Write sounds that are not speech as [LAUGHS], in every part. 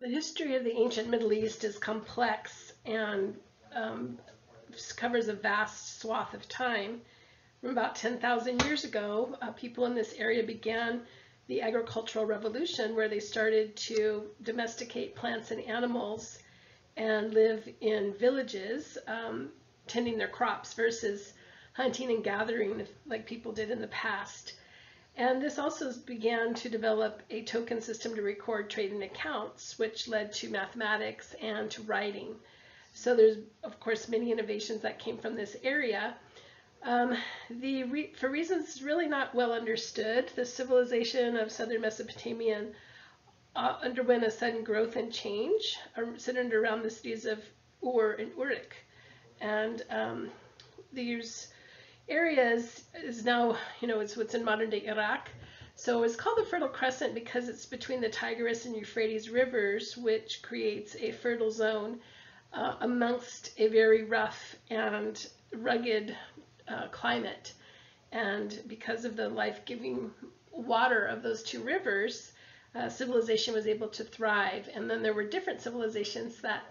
The history of the ancient Middle East is complex and um, covers a vast swath of time. From about 10,000 years ago, uh, people in this area began the agricultural revolution where they started to domesticate plants and animals and live in villages um, tending their crops versus hunting and gathering like people did in the past. And this also began to develop a token system to record trade and accounts, which led to mathematics and to writing. So there's, of course, many innovations that came from this area. Um, the re for reasons really not well understood, the civilization of southern Mesopotamia uh, underwent a sudden growth and change, uh, centered around the cities of Ur and Uruk. And um, these areas is now, you know, it's what's in modern day Iraq. So it's called the Fertile Crescent because it's between the Tigris and Euphrates rivers, which creates a fertile zone uh, amongst a very rough and rugged uh, climate. And because of the life-giving water of those two rivers, uh, civilization was able to thrive. And then there were different civilizations that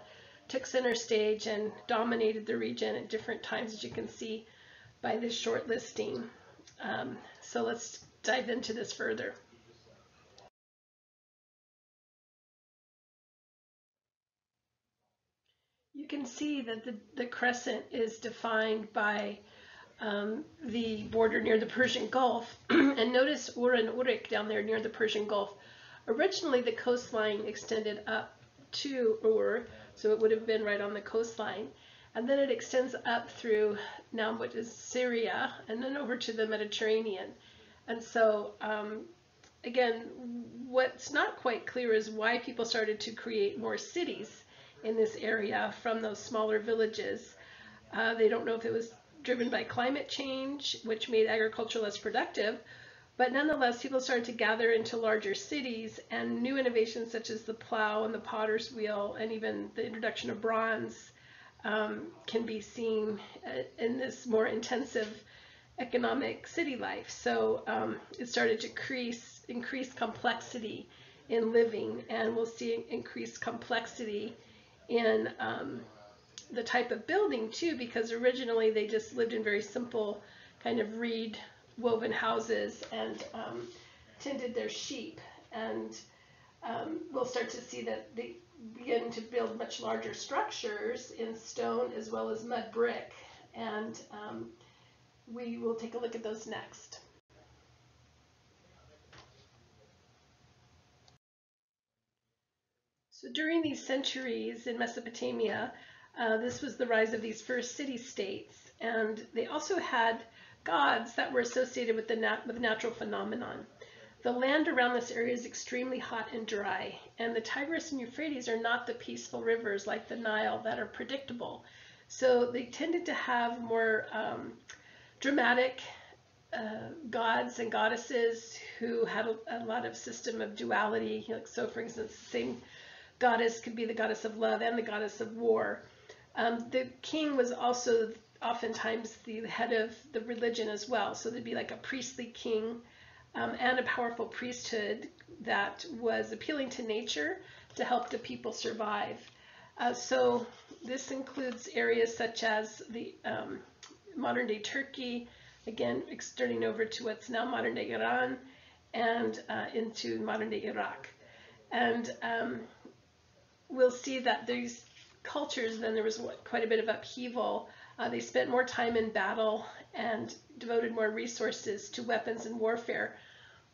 took center stage and dominated the region at different times, as you can see by this short listing. Um, so let's dive into this further. You can see that the, the crescent is defined by um, the border near the Persian Gulf. [CLEARS THROAT] and notice Ur and Uruk down there near the Persian Gulf. Originally, the coastline extended up to Ur, so it would have been right on the coastline. And then it extends up through now what is Syria and then over to the Mediterranean. And so, um, again, what's not quite clear is why people started to create more cities in this area from those smaller villages. Uh, they don't know if it was driven by climate change, which made agriculture less productive, but nonetheless, people started to gather into larger cities and new innovations such as the plow and the potter's wheel and even the introduction of bronze um, can be seen uh, in this more intensive economic city life. So um, it started to increase, increase complexity in living, and we'll see increased complexity in um, the type of building too, because originally they just lived in very simple kind of reed woven houses and um, tended their sheep. And um, we'll start to see that they begin to build much larger structures in stone as well as mud brick. And um, we will take a look at those next. So during these centuries in Mesopotamia, uh, this was the rise of these first city-states, and they also had gods that were associated with the nat with natural phenomenon. The land around this area is extremely hot and dry, and the Tigris and Euphrates are not the peaceful rivers like the Nile that are predictable. So they tended to have more um, dramatic uh, gods and goddesses who had a, a, lot of system of duality. Like so, for instance, the same goddess could be the goddess of love and the goddess of war. Um, the king was also oftentimes the head of the religion as well. So there'd be like a priestly king um, and a powerful priesthood that was appealing to nature to help the people survive. Uh, so this includes areas such as the um, modern day Turkey, again extending over to what's now modern day Iran and uh, into modern day Iraq. And um, we'll see that these cultures, then there was quite a bit of upheaval. Uh, they spent more time in battle and devoted more resources to weapons and warfare.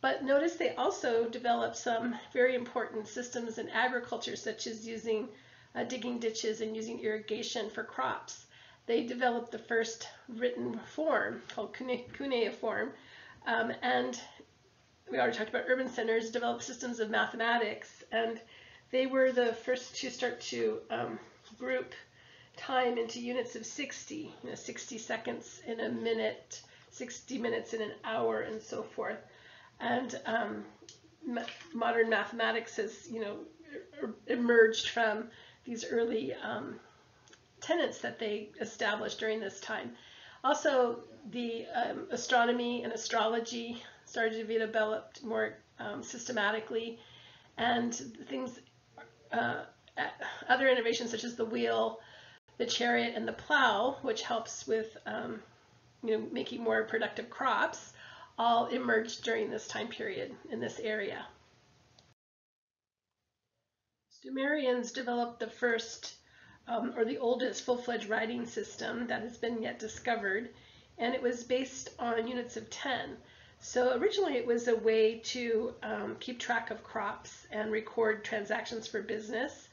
But notice they also developed some very important systems in agriculture, such as using uh, digging ditches and using irrigation for crops. They developed the first written form called cuneiform, um, and we already talked about urban centers, developed systems of mathematics, and they were the first to start to um, group time into units of 60, you know, 60 seconds in a minute, 60 minutes in an hour, and so forth. And um, modern mathematics has, you know, er, emerged from these early um, tenets that they established during this time. Also, the um, astronomy and astrology started to be developed more um, systematically, and things uh, other innovations such as the wheel, the chariot, and the plow, which helps with um, you know, making more productive crops, all emerged during this time period in this area. Sumerians developed the first um, or the oldest full-fledged writing system that has been yet discovered, and it was based on units of 10. So originally it was a way to um, keep track of crops and record transactions for business.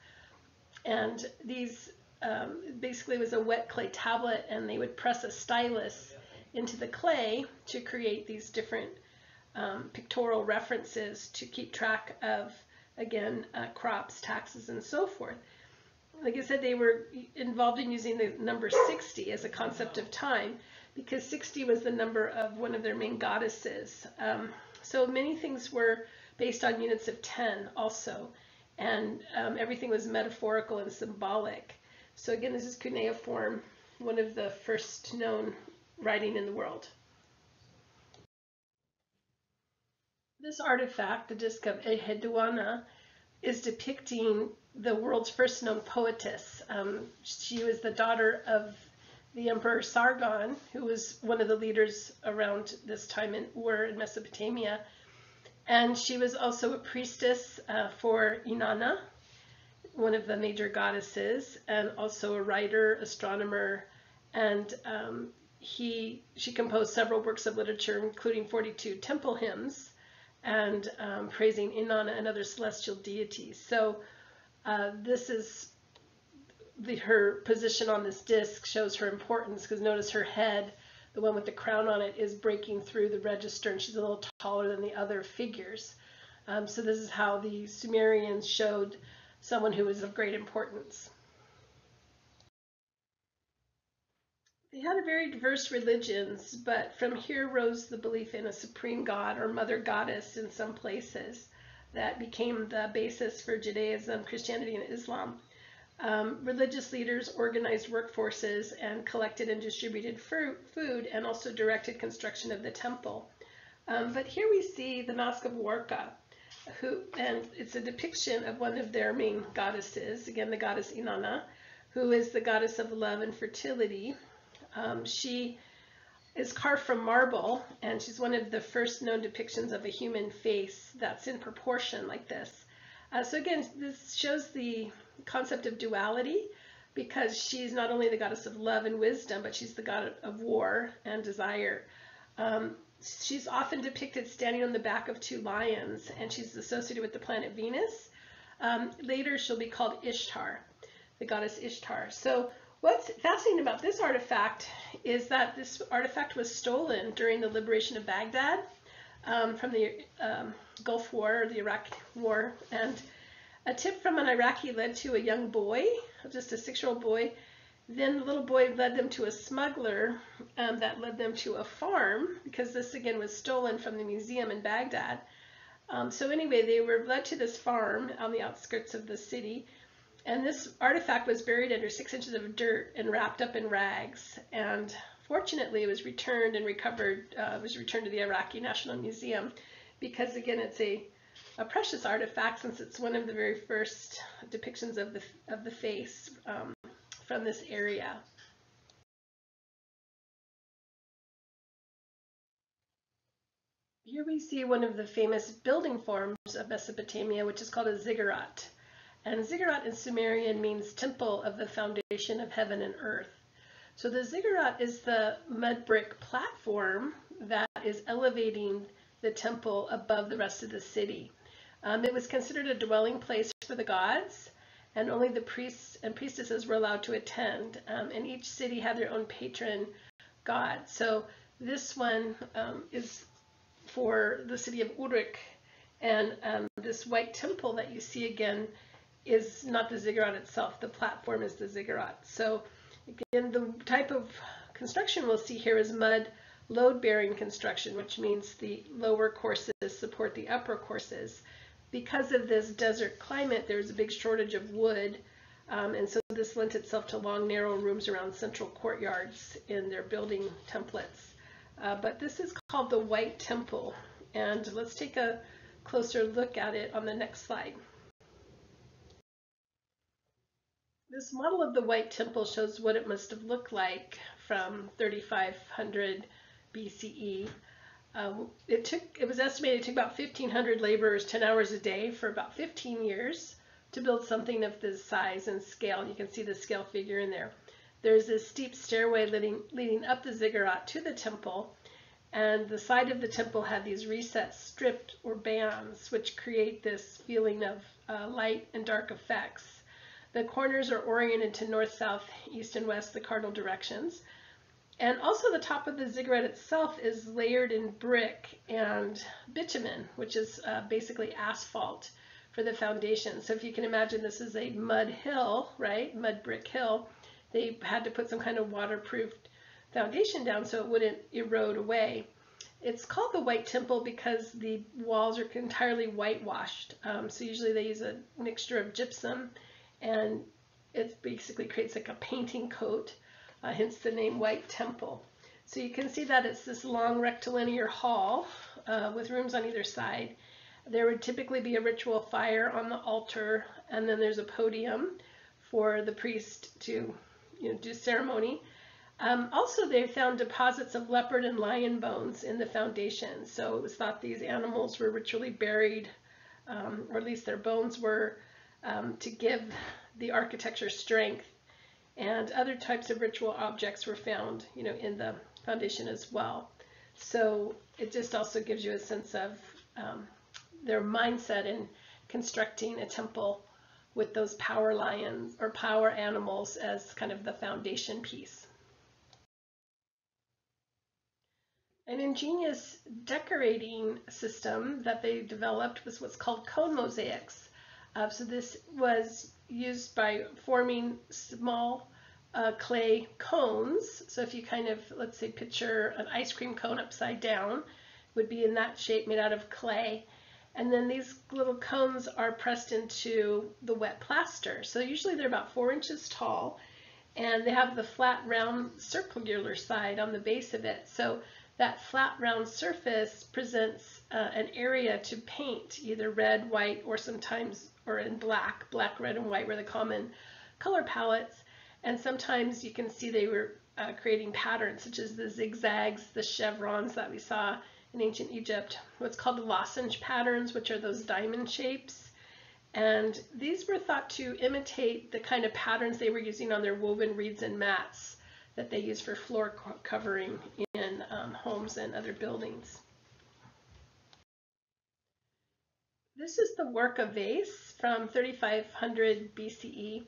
And these um, basically was a wet clay tablet and they would press a stylus into the clay to create these different um, pictorial references to keep track of, again, uh, crops, taxes, and so forth. Like I said, they were involved in using the number 60 as a concept of time because 60 was the number of one of their main goddesses. Um, so many things were based on units of 10 also, and um, everything was metaphorical and symbolic. So again, this is cuneiform, one of the first known writing in the world. This artifact, the disc of Enheduanna, is depicting the world's first known poetess. Um, she was the daughter of the Emperor Sargon, who was one of the leaders around this time in Ur in Mesopotamia. And she was also a priestess uh, for Inanna, one of the major goddesses, and also a writer, astronomer, and um, he she composed several works of literature, including 42 temple hymns, and um, praising Inanna and other celestial deities. So uh, this is the, her position on this disc shows her importance because notice her head, the one with the crown on it, is breaking through the register and she's a little taller than the other figures. Um, so this is how the Sumerians showed someone who was of great importance. They had a very diverse religions, but from here rose the belief in a supreme god or mother goddess in some places that became the basis for Judaism, Christianity, and Islam. Um, religious leaders organized workforces and collected and distributed fruit, food and also directed construction of the temple. Um, but here we see the Mask of Warka, who, and it's a depiction of one of their main goddesses, again, the goddess Inanna, who is the goddess of love and fertility. Um, she is carved from marble, and she's one of the first known depictions of a human face that's in proportion like this. Uh, so again, this shows the concept of duality because she's not only the goddess of love and wisdom, but she's the god of war and desire. Um, she's often depicted standing on the back of two lions, and she's associated with the planet Venus. Um, later, she'll be called Ishtar, the goddess Ishtar. So what's fascinating about this artifact is that this artifact was stolen during the liberation of Baghdad um, from the um, Gulf War, or the Iraq War, and a tip from an Iraqi led to a young boy, just a six-year-old boy. Then the little boy led them to a smuggler um, that led them to a farm because this again was stolen from the museum in Baghdad. Um, so anyway, they were led to this farm on the outskirts of the city. And this artifact was buried under six inches of dirt and wrapped up in rags. And fortunately, it was returned and recovered, uh, was returned to the Iraqi National Museum because again, it's a a precious artifact since it's one of the very first depictions of the, of the face um, from this area. Here we see one of the famous building forms of Mesopotamia, which is called a ziggurat. And ziggurat in Sumerian means temple of the foundation of heaven and earth. So the ziggurat is the mud brick platform that is elevating the temple above the rest of the city. Um, it was considered a dwelling place for the gods, and only the priests and priestesses were allowed to attend. Um, and each city had their own patron god. So this one um, is for the city of Uruk, and um, this white temple that you see again is not the ziggurat itself. The platform is the ziggurat. So again, the type of construction we'll see here is mud load-bearing construction, which means the lower courses support the upper courses because of this desert climate, there's a big shortage of wood. Um, and so this lent itself to long, narrow rooms around central courtyards in their building templates. Uh, but this is called the White Temple. And let's take a closer look at it on the next slide. This model of the White Temple shows what it must have looked like from 3500 BCE. Um, it took it was estimated it took about 1,500 laborers 10 hours a day for about 15 years to build something of this size and scale. You can see the scale figure in there. There's a steep stairway leading, leading up the ziggurat to the temple, and the side of the temple had these recessed strips or bands, which create this feeling of uh, light and dark effects. The corners are oriented to north, south, east, and west, the cardinal directions. And also the top of the ziggurat itself is layered in brick and bitumen, which is uh, basically asphalt for the foundation. So if you can imagine this is a mud hill, right, mud brick hill, they had to put some kind of waterproof foundation down so it wouldn't erode away. It's called the White Temple because the walls are entirely whitewashed. Um, so usually they use a mixture of gypsum and it basically creates like a painting coat, uh, hence the name White Temple. So you can see that it's this long rectilinear hall uh, with rooms on either side. There would typically be a ritual fire on the altar, and then there's a podium for the priest to you know, do ceremony. Um, also, they found deposits of leopard and lion bones in the foundation. So it was thought these animals were ritually buried, um, or at least their bones were um, to give the architecture strength. And other types of ritual objects were found, you know, in the foundation as well. So it just also gives you a sense of um, their mindset in constructing a temple with those power lions or power animals as kind of the foundation piece. An ingenious decorating system that they developed was what's called cone mosaics. Uh, so this was used by forming small uh, clay cones. So if you kind of, let's say, picture an ice cream cone upside down, would be in that shape made out of clay. And then these little cones are pressed into the wet plaster. So usually they're about four inches tall and they have the flat round circular side on the base of it. So that flat round surface presents uh, an area to paint either red, white, or sometimes or in black. Black, red, and white were the common color palettes. And sometimes you can see they were uh, creating patterns such as the zigzags, the chevrons that we saw in ancient Egypt, what's called the lozenge patterns, which are those diamond shapes. And these were thought to imitate the kind of patterns they were using on their woven reeds and mats that they use for floor covering in um, homes and other buildings. This is the Warka vase from 3500 BCE,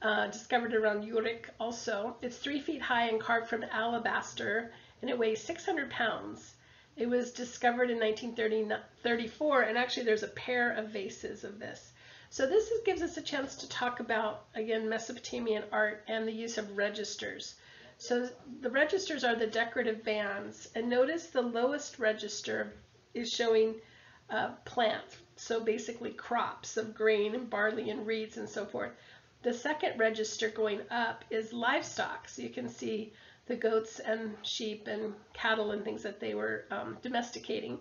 uh, discovered around Uruk also. It's three feet high and carved from alabaster, and it weighs 600 pounds. It was discovered in 1934, and actually there's a pair of vases of this. So this is, gives us a chance to talk about, again, Mesopotamian art and the use of registers. So the registers are the decorative bands, and notice the lowest register is showing uh, plants, so basically crops of grain and barley and reeds and so forth. The second register going up is livestock, so you can see the goats and sheep and cattle and things that they were um, domesticating.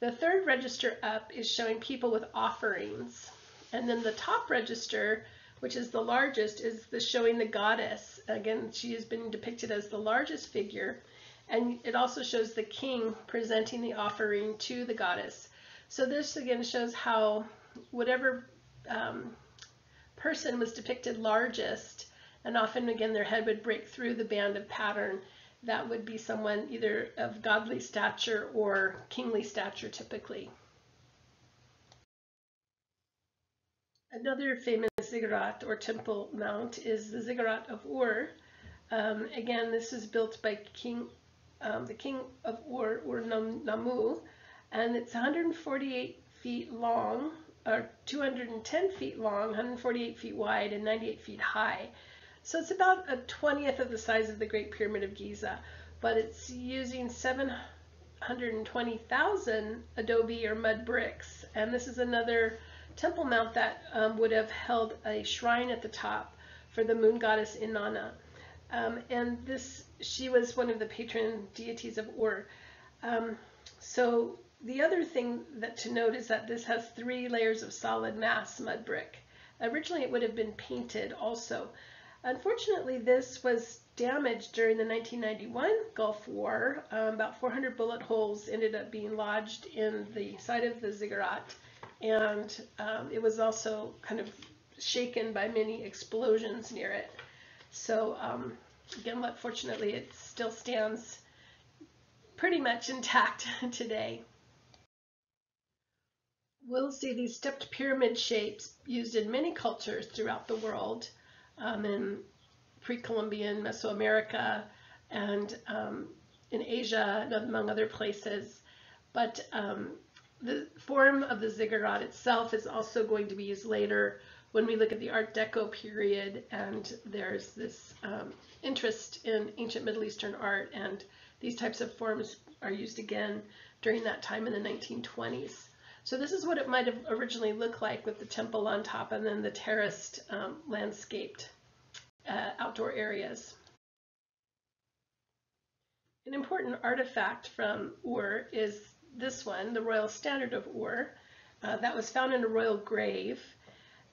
The third register up is showing people with offerings. And then the top register which is the largest, is the showing the goddess. Again, she has been depicted as the largest figure. And it also shows the king presenting the offering to the goddess. So this again shows how whatever um, person was depicted largest, and often again their head would break through the band of pattern, that would be someone either of godly stature or kingly stature typically. Another famous ziggurat or temple mount is the ziggurat of Ur. Um, again, this is built by King, um, the king of Ur, Ur Nammu, and it's 148 feet long, or 210 feet long, 148 feet wide, and 98 feet high. So it's about a 20th of the size of the Great Pyramid of Giza, but it's using 720,000 adobe or mud bricks, and this is another temple mount that um, would have held a shrine at the top for the moon goddess Inanna. Um, and this, she was one of the patron deities of Ur. Um, so the other thing that to note is that this has three layers of solid mass mud brick originally it would have been painted also. Unfortunately, this was damaged during the 1991 Gulf War. Um, about 400 bullet holes ended up being lodged in the side of the ziggurat, and um, it was also kind of shaken by many explosions near it. So um, again, fortunately, it still stands pretty much intact [LAUGHS] today. We'll see these stepped pyramid shapes used in many cultures throughout the world, um, in pre-Columbian Mesoamerica and um, in Asia, among other places. But um, the form of the ziggurat itself is also going to be used later when we look at the Art Deco period and there's this um, interest in ancient Middle Eastern art and these types of forms are used again during that time in the 1920s. So this is what it might have originally looked like with the temple on top and then the terraced um, landscaped uh, outdoor areas. An important artifact from Ur is this one, the Royal Standard of Ur. Uh, that was found in a royal grave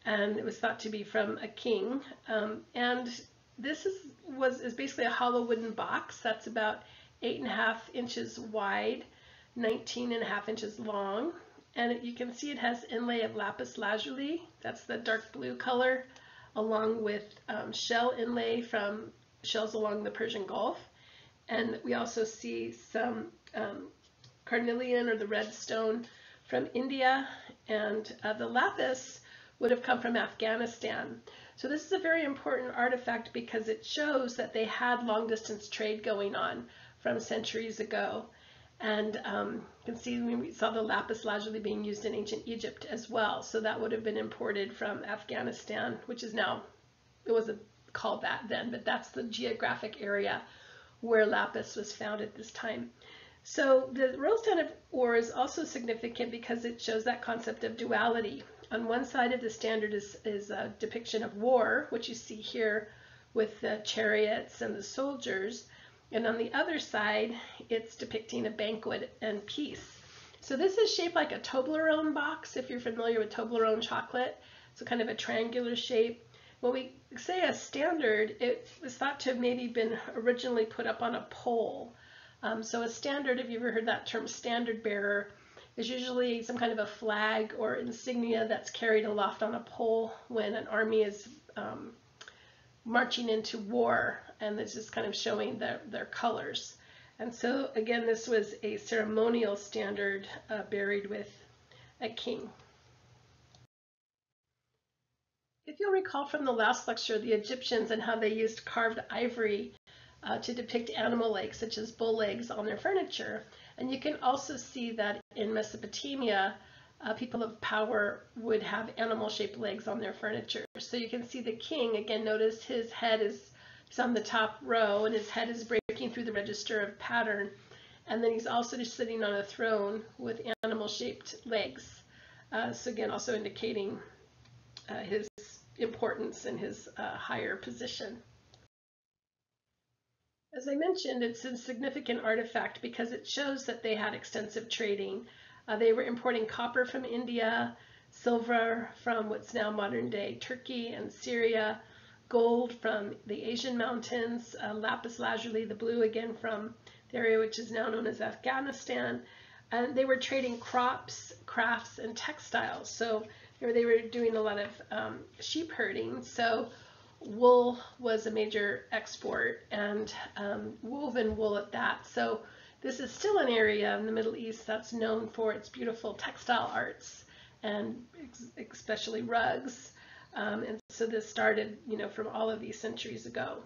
and it was thought to be from a king. Um, and this is, was, is basically a hollow wooden box that's about eight and a half inches wide, 19 and a half inches long. And you can see it has inlay of lapis lazuli, that's the dark blue color, along with um, shell inlay from shells along the Persian Gulf. And we also see some um, carnelian or the red stone from India. And uh, the lapis would have come from Afghanistan. So this is a very important artifact because it shows that they had long distance trade going on from centuries ago. And um, you can see we saw the lapis lazuli being used in ancient Egypt as well. So that would have been imported from Afghanistan, which is now, it wasn't called that then, but that's the geographic area where lapis was found at this time. So the Standard of Ur is also significant because it shows that concept of duality. On one side of the standard is, is a depiction of war, which you see here with the chariots and the soldiers. And on the other side, it's depicting a banquet and peace. So this is shaped like a Toblerone box, if you're familiar with Toblerone chocolate. So kind of a triangular shape. When we say a standard, it was thought to have maybe been originally put up on a pole. Um, so a standard, if you've ever heard that term standard bearer, is usually some kind of a flag or insignia that's carried aloft on a pole when an army is um, marching into war and this is kind of showing their, their colors. And so again, this was a ceremonial standard uh, buried with a king. If you'll recall from the last lecture, the Egyptians and how they used carved ivory uh, to depict animal legs, such as bull legs, on their furniture. And you can also see that in Mesopotamia, uh, people of power would have animal-shaped legs on their furniture. So you can see the king, again, notice his head is he's on the top row and his head is breaking through the register of pattern. And then he's also just sitting on a throne with animal-shaped legs. Uh, so again, also indicating uh, his importance and his uh, higher position. As I mentioned, it's a significant artifact because it shows that they had extensive trading. Uh, they were importing copper from India, silver from what's now modern day Turkey and Syria, gold from the Asian mountains, uh, lapis lazuli, the blue again from the area which is now known as Afghanistan. And they were trading crops, crafts, and textiles. So they were doing a lot of um, sheep herding. So wool was a major export and um, woven wool at that. So this is still an area in the Middle East that's known for its beautiful textile arts and especially rugs. Um, and so this started, you know, from all of these centuries ago.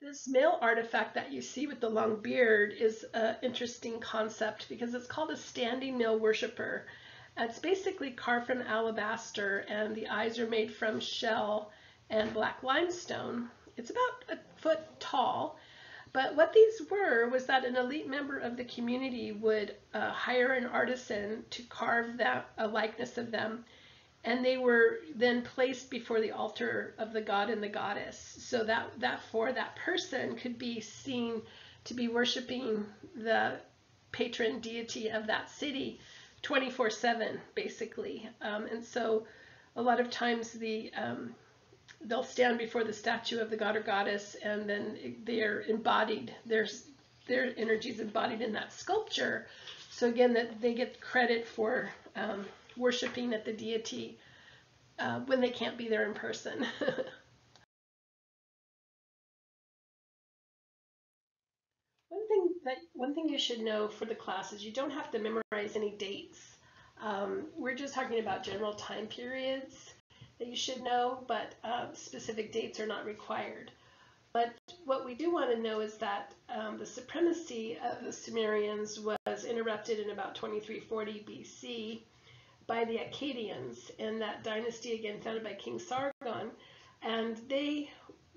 This male artifact that you see with the long beard is an interesting concept because it's called a standing male worshiper. It's basically carved from alabaster and the eyes are made from shell and black limestone. It's about a foot tall. But what these were was that an elite member of the community would uh, hire an artisan to carve that a likeness of them, and they were then placed before the altar of the god and the goddess. So that that for that person could be seen to be worshiping the patron deity of that city 24/7 basically, um, and so a lot of times the um, they'll stand before the statue of the god or goddess, and then they're embodied. Their energy is embodied in that sculpture. So again, that they get credit for um, worshiping at the deity uh, when they can't be there in person. [LAUGHS] one thing that one thing you should know for the class is you don't have to memorize any dates. Um, we're just talking about general time periods that you should know, but uh, specific dates are not required. But what we do want to know is that um, the supremacy of the Sumerians was interrupted in about 2340 BC by the Akkadians and that dynasty again founded by King Sargon, and they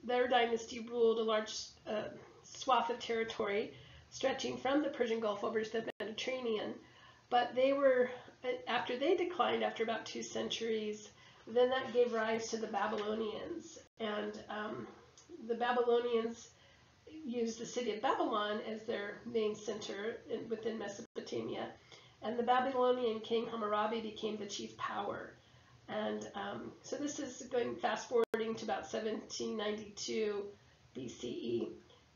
their dynasty ruled a large uh, swath of territory stretching from the Persian Gulf over to the Mediterranean. But they were after they declined after about two centuries, then that gave rise to the Babylonians, and um, the Babylonians used the city of Babylon as their main center in, within Mesopotamia and the Babylonian king Hammurabi became the chief power. And um, so this is going fast forwarding to about 1792 BCE.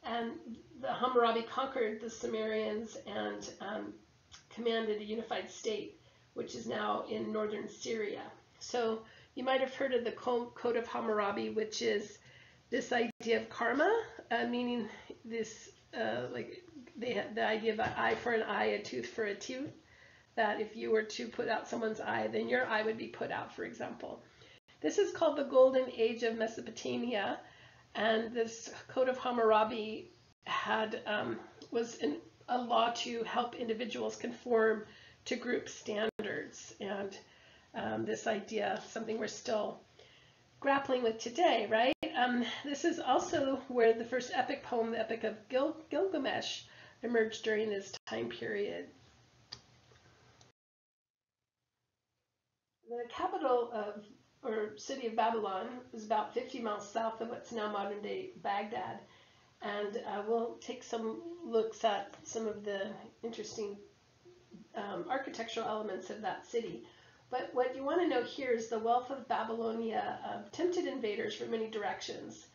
And the Hammurabi conquered the Sumerians and um, commanded a unified state, which is now in northern Syria. So you might have heard of the Code of Hammurabi, which is this idea of karma, uh, meaning this, uh, like they had the idea of an eye for an eye, a tooth for a tooth that if you were to put out someone's eye, then your eye would be put out, for example. This is called the Golden Age of Mesopotamia, and this Code of Hammurabi had um, was a law to help individuals conform to group standards, and um, this idea, something we're still grappling with today, right? Um, this is also where the first epic poem, the Epic of Gil Gilgamesh, emerged during this time period. The capital of or city of Babylon is about 50 miles south of what's now modern day Baghdad. And uh, we'll take some looks at some of the interesting um, architectural elements of that city. But what you want to know here is the wealth of Babylonia tempted invaders from many directions.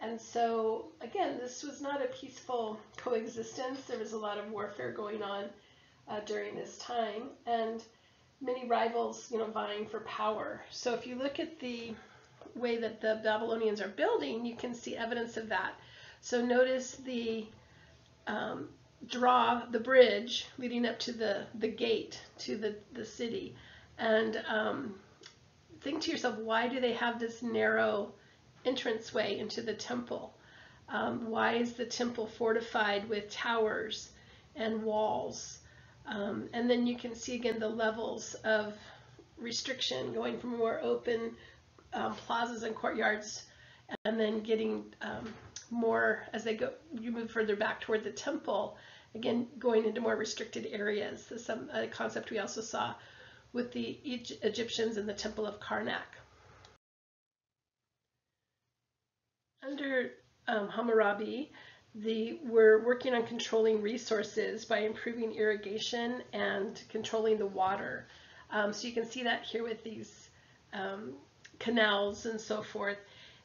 And so, again, this was not a peaceful coexistence. There was a lot of warfare going on uh, during this time. And many rivals, you know, vying for power. So if you look at the way that the Babylonians are building, you can see evidence of that. So notice the um, draw, the bridge leading up to the, the gate to the, the city. And um, think to yourself, why do they have this narrow entranceway into the temple? Um, why is the temple fortified with towers and walls? Um, and then you can see again the levels of restriction going from more open um, plazas and courtyards and then getting um, more as they go you move further back toward the temple again going into more restricted areas this is some a concept we also saw with the Egyptians in the temple of Karnak under um, Hammurabi the, we're working on controlling resources by improving irrigation and controlling the water. Um, so you can see that here with these um, canals and so forth.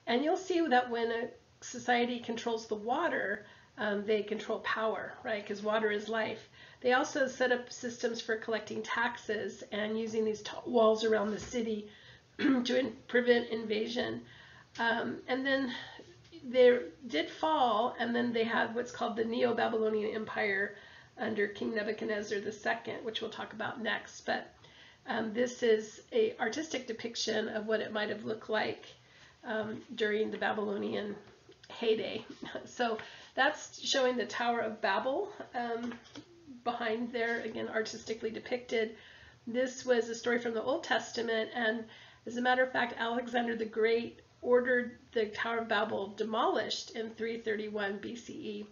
And you'll see that when a society controls the water, um, they control power, right? Because water is life. They also set up systems for collecting taxes and using these walls around the city [CLEARS THROAT] to in prevent invasion. Um, and then they did fall, and then they had what's called the Neo-Babylonian Empire under King Nebuchadnezzar II, which we'll talk about next. But um, this is a artistic depiction of what it might have looked like um, during the Babylonian heyday. [LAUGHS] so that's showing the Tower of Babel um, behind there, again, artistically depicted. This was a story from the Old Testament, and as a matter of fact, Alexander the Great ordered the Tower of Babel demolished in 331 BCE,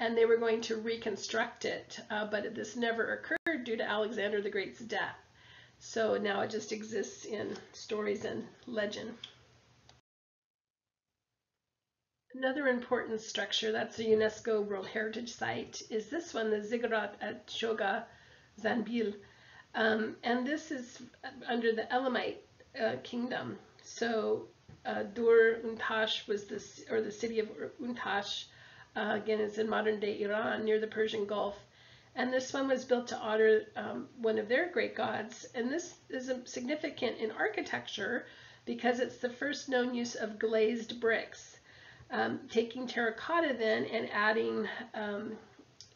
and they were going to reconstruct it, uh, but this never occurred due to Alexander the Great's death. So now it just exists in stories and legend. Another important structure that's a UNESCO World Heritage Site is this one, the Ziggurat at Chogha, Zanbil. Um, and this is under the Elamite uh, kingdom. So uh, Dur Untash was this, or the city of Untash, uh, again, is in modern day Iran near the Persian Gulf. And this one was built to honor um, one of their great gods. And this is significant in architecture because it's the first known use of glazed bricks. Um, taking terracotta then and adding um,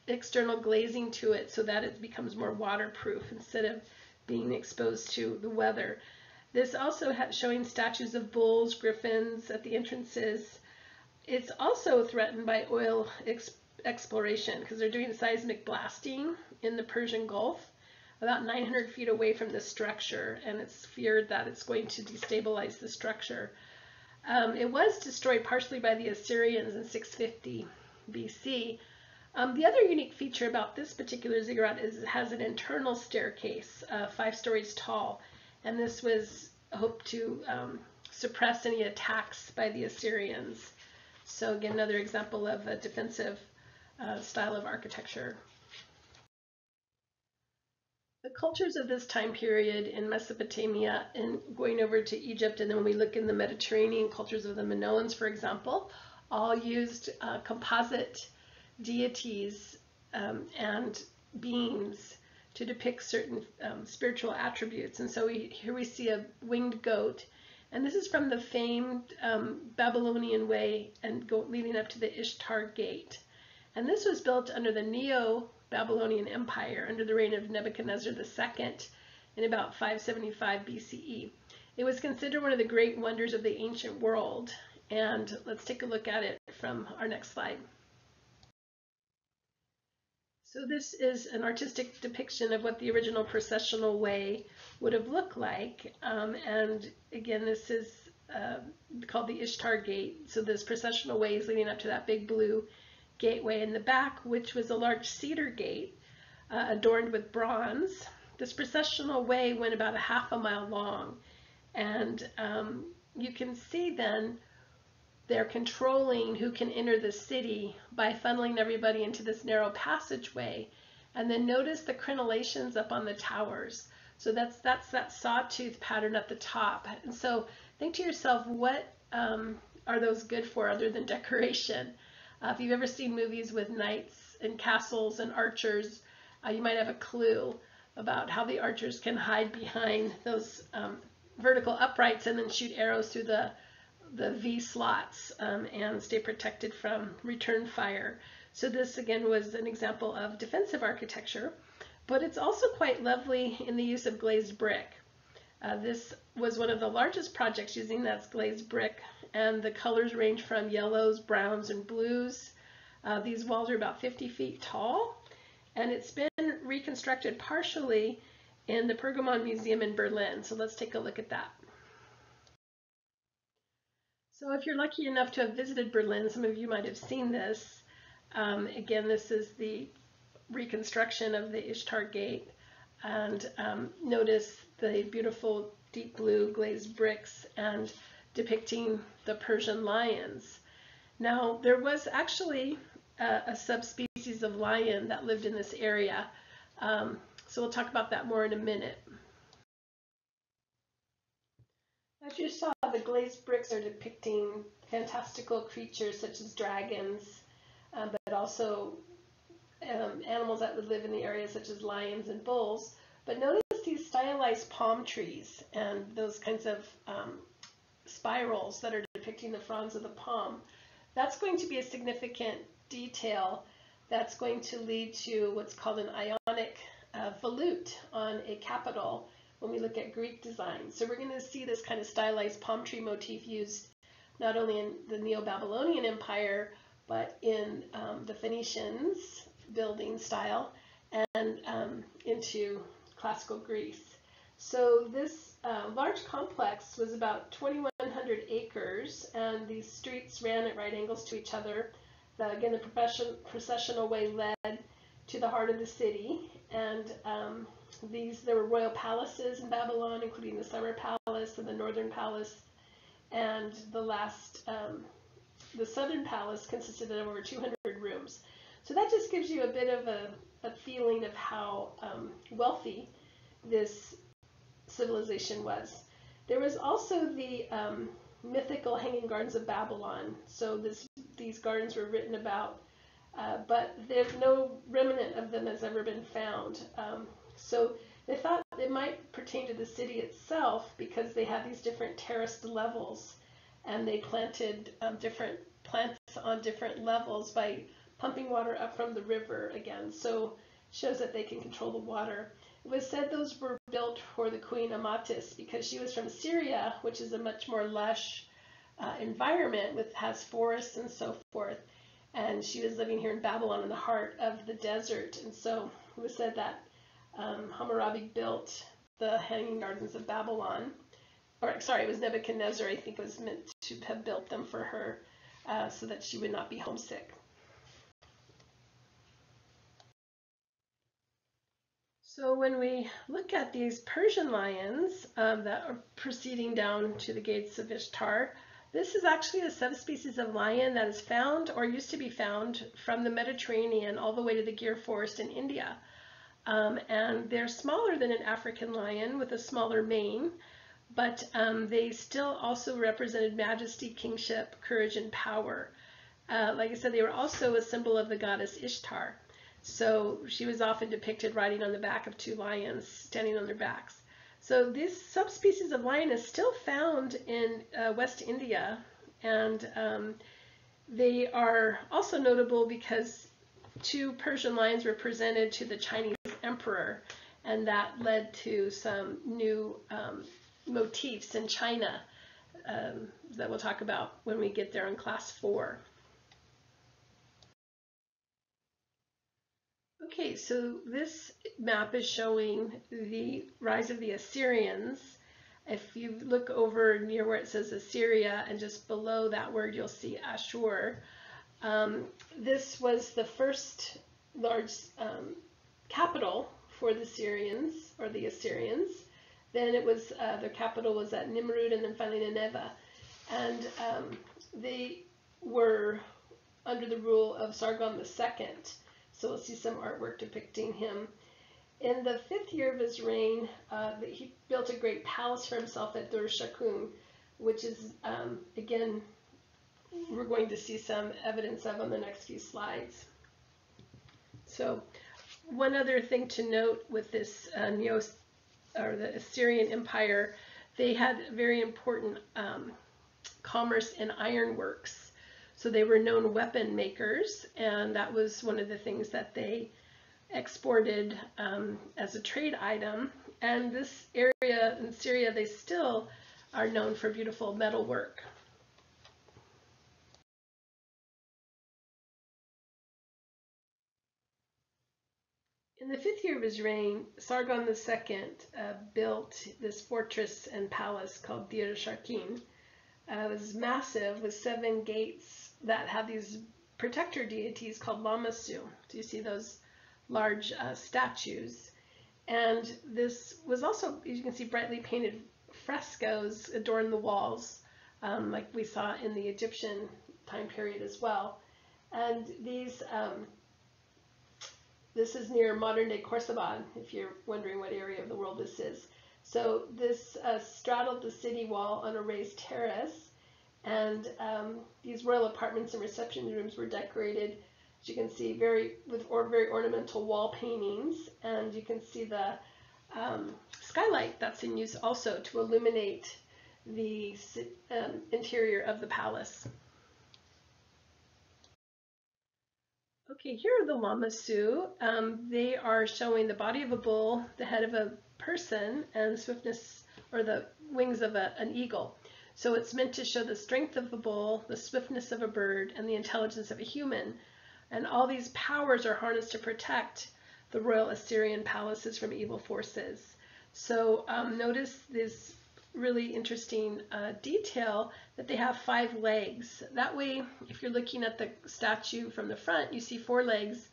external glazing to it so that it becomes more waterproof instead of being exposed to the weather. This also showing statues of bulls, griffins at the entrances. It's also threatened by oil ex exploration because they're doing seismic blasting in the Persian Gulf about 900 feet away from the structure and it's feared that it's going to destabilize the structure. Um, it was destroyed partially by the Assyrians in 650 BC. Um, the other unique feature about this particular ziggurat is it has an internal staircase, uh, five stories tall, and this was hoped to um, suppress any attacks by the Assyrians. So again, another example of a defensive uh, style of architecture. The cultures of this time period in Mesopotamia and going over to Egypt, and then when we look in the Mediterranean cultures of the Minoans, for example, all used uh, composite deities um, and beings to depict certain um, spiritual attributes. And so we, here we see a winged goat, and this is from the famed um, Babylonian way and go, leading up to the Ishtar Gate. And this was built under the Neo-Babylonian Empire under the reign of Nebuchadnezzar II in about 575 BCE. It was considered one of the great wonders of the ancient world. And let's take a look at it from our next slide. So this is an artistic depiction of what the original processional way would have looked like. Um, and again, this is uh, called the Ishtar Gate. So this processional way is leading up to that big blue gateway in the back, which was a large cedar gate uh, adorned with bronze. This processional way went about a half a mile long. And um, you can see then they're controlling who can enter the city by funneling everybody into this narrow passageway. And then notice the crenellations up on the towers. So that's that's that sawtooth pattern at the top. And so think to yourself, what um, are those good for other than decoration? Uh, if you've ever seen movies with knights and castles and archers, uh, you might have a clue about how the archers can hide behind those um, vertical uprights and then shoot arrows through the the V slots um, and stay protected from return fire. So this again was an example of defensive architecture, but it's also quite lovely in the use of glazed brick. Uh, this was one of the largest projects using that glazed brick and the colors range from yellows, browns, and blues. Uh, these walls are about 50 feet tall and it's been reconstructed partially in the Pergamon Museum in Berlin. So let's take a look at that. So if you're lucky enough to have visited Berlin, some of you might have seen this. Um, again, this is the reconstruction of the Ishtar Gate. And um, notice the beautiful deep blue glazed bricks and depicting the Persian lions. Now, there was actually a, a subspecies of lion that lived in this area. Um, so we'll talk about that more in a minute. As you saw, the glazed bricks are depicting fantastical creatures such as dragons, um, but also um, animals that would live in the area such as lions and bulls. But notice stylized palm trees and those kinds of um, spirals that are depicting the fronds of the palm. That's going to be a significant detail that's going to lead to what's called an ionic uh, volute on a capital when we look at Greek design. So we're going to see this kind of stylized palm tree motif used not only in the Neo-Babylonian Empire, but in um, the Phoenicians building style and um, into classical Greece. So this uh, large complex was about 2,100 acres, and these streets ran at right angles to each other. The, again, the processional way led to the heart of the city, and um, these there were royal palaces in Babylon, including the Summer Palace and the Northern Palace, and the last um, the Southern Palace consisted of over 200 rooms. So that just gives you a bit of a, a feeling of how um, wealthy this civilization was. There was also the um, mythical Hanging Gardens of Babylon. So this, these gardens were written about, uh, but there's no remnant of them has ever been found. Um, so they thought it might pertain to the city itself because they had these different terraced levels and they planted um, different plants on different levels by pumping water up from the river again. So shows that they can control the water. It was said those were built for the queen Amytis because she was from Syria, which is a much more lush uh, environment with has forests and so forth. And she was living here in Babylon in the heart of the desert. And so it was said that um, Hammurabi built the Hanging Gardens of Babylon. Or sorry, it was Nebuchadnezzar. I think was meant to have built them for her uh, so that she would not be homesick. So when we look at these Persian lions um, that are proceeding down to the gates of Ishtar, this is actually a subspecies of lion that is found or used to be found from the Mediterranean all the way to the Gir forest in India. Um, and they're smaller than an African lion with a smaller mane, but um, they still also represented majesty, kingship, courage, and power. Uh, like I said, they were also a symbol of the goddess Ishtar. So she was often depicted riding on the back of two lions, standing on their backs. So this subspecies of lion is still found in uh, West India, and um, they are also notable because two Persian lions were presented to the Chinese emperor, and that led to some new um, motifs in China um, that we'll talk about when we get there in class four. Okay, so this map is showing the rise of the Assyrians. If you look over near where it says Assyria and just below that word you'll see Ashur. Um, this was the first large um, capital for the Syrians or the Assyrians. Then it was uh, their capital was at Nimrud and then finally Nineveh, and um, they were under the rule of Sargon II. So we'll see some artwork depicting him. In the fifth year of his reign, uh, he built a great palace for himself at Dur Sharrukin, which is, um, again, we're going to see some evidence of on the next few slides. So one other thing to note with this uh, Neo, or the Assyrian Empire, they had very important um, commerce in ironworks. So they were known weapon makers, and that was one of the things that they exported um, as a trade item. And this area in Syria, they still are known for beautiful metal work. In the fifth year of his reign, Sargon II uh, built this fortress and palace called Dur Sharrukin. Uh, it was massive with seven gates that have these protector deities called Lamassu. Do you see those large uh, statues? And this was also, as you can see, brightly painted frescoes adorn the walls, um, like we saw in the Egyptian time period as well. And these, um, this is near modern-day Khorsabad, if you're wondering what area of the world this is. So this uh, straddled the city wall on a raised terrace, and um, these royal apartments and reception rooms were decorated, as you can see, very with or very ornamental wall paintings. And you can see the um, skylight that's in use also to illuminate the um, interior of the palace. Okay, here are the lamassu. Um, they are showing the body of a bull, the head of a person, and swiftness or the wings of a, an eagle. So it's meant to show the strength of a bull, the swiftness of a bird, and the intelligence of a human. And all these powers are harnessed to protect the royal Assyrian palaces from evil forces. So um, notice this really interesting uh, detail that they have five legs. That way, if you're looking at the statue from the front, you see four legs,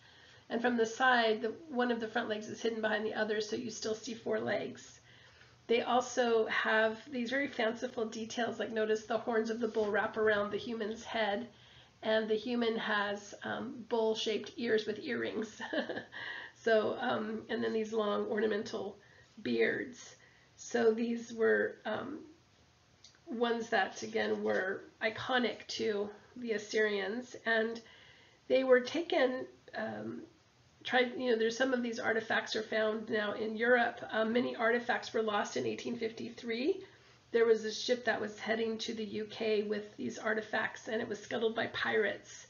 and from the side, the, one of the front legs is hidden behind the other, so you still see four legs. They also have these very fanciful details, like notice the horns of the bull wrap around the human's head, and the human has um, bull-shaped ears with earrings. [LAUGHS] so, um, and then these long ornamental beards. So these were um, ones that, again, were iconic to the Assyrians. And they were taken, um, tried, you know, there's some of these artifacts are found now in Europe. Um, many artifacts were lost in 1853. There was a ship that was heading to the UK with these artifacts and it was scuttled by pirates.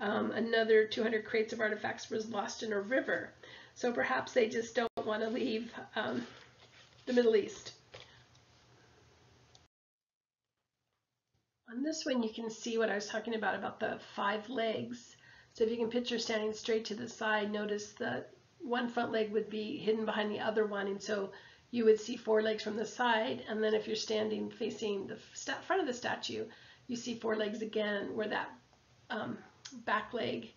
Um, another 200 crates of artifacts was lost in a river. So perhaps they just don't want to leave um, the Middle East. On this one, you can see what I was talking about, about the five legs. So if you can picture standing straight to the side, notice that one front leg would be hidden behind the other one. And so you would see four legs from the side. And then if you're standing facing the front of the statue, you see four legs again where that um, back leg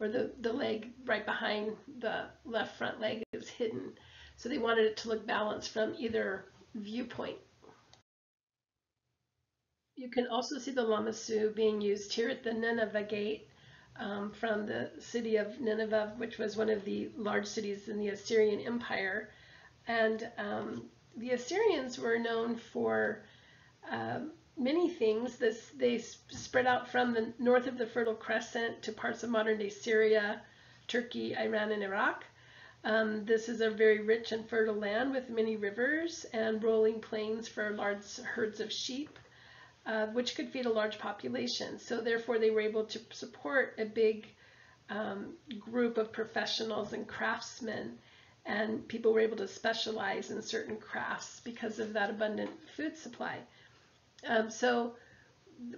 or the, the leg right behind the left front leg is hidden. So they wanted it to look balanced from either viewpoint. You can also see the lamassu being used here at the Nineveh Gate um, from the city of Nineveh, which was one of the large cities in the Assyrian Empire. And um, the Assyrians were known for um, many things. This, they spread out from the north of the Fertile Crescent to parts of modern-day Syria, Turkey, Iran, and Iraq. Um, this is a very rich and fertile land with many rivers and rolling plains for large herds of sheep uh, which could feed a large population. So therefore they were able to support a big um, group of professionals and craftsmen and people were able to specialize in certain crafts because of that abundant food supply. Um, so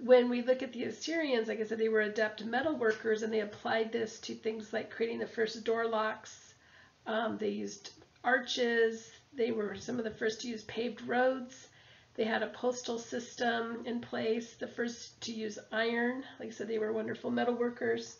when we look at the Assyrians, like I said, they were adept metal workers and they applied this to things like creating the first door locks. Um, they used arches. They were some of the first to use paved roads. They had a postal system in place, the first to use iron. Like I said, they were wonderful metal workers.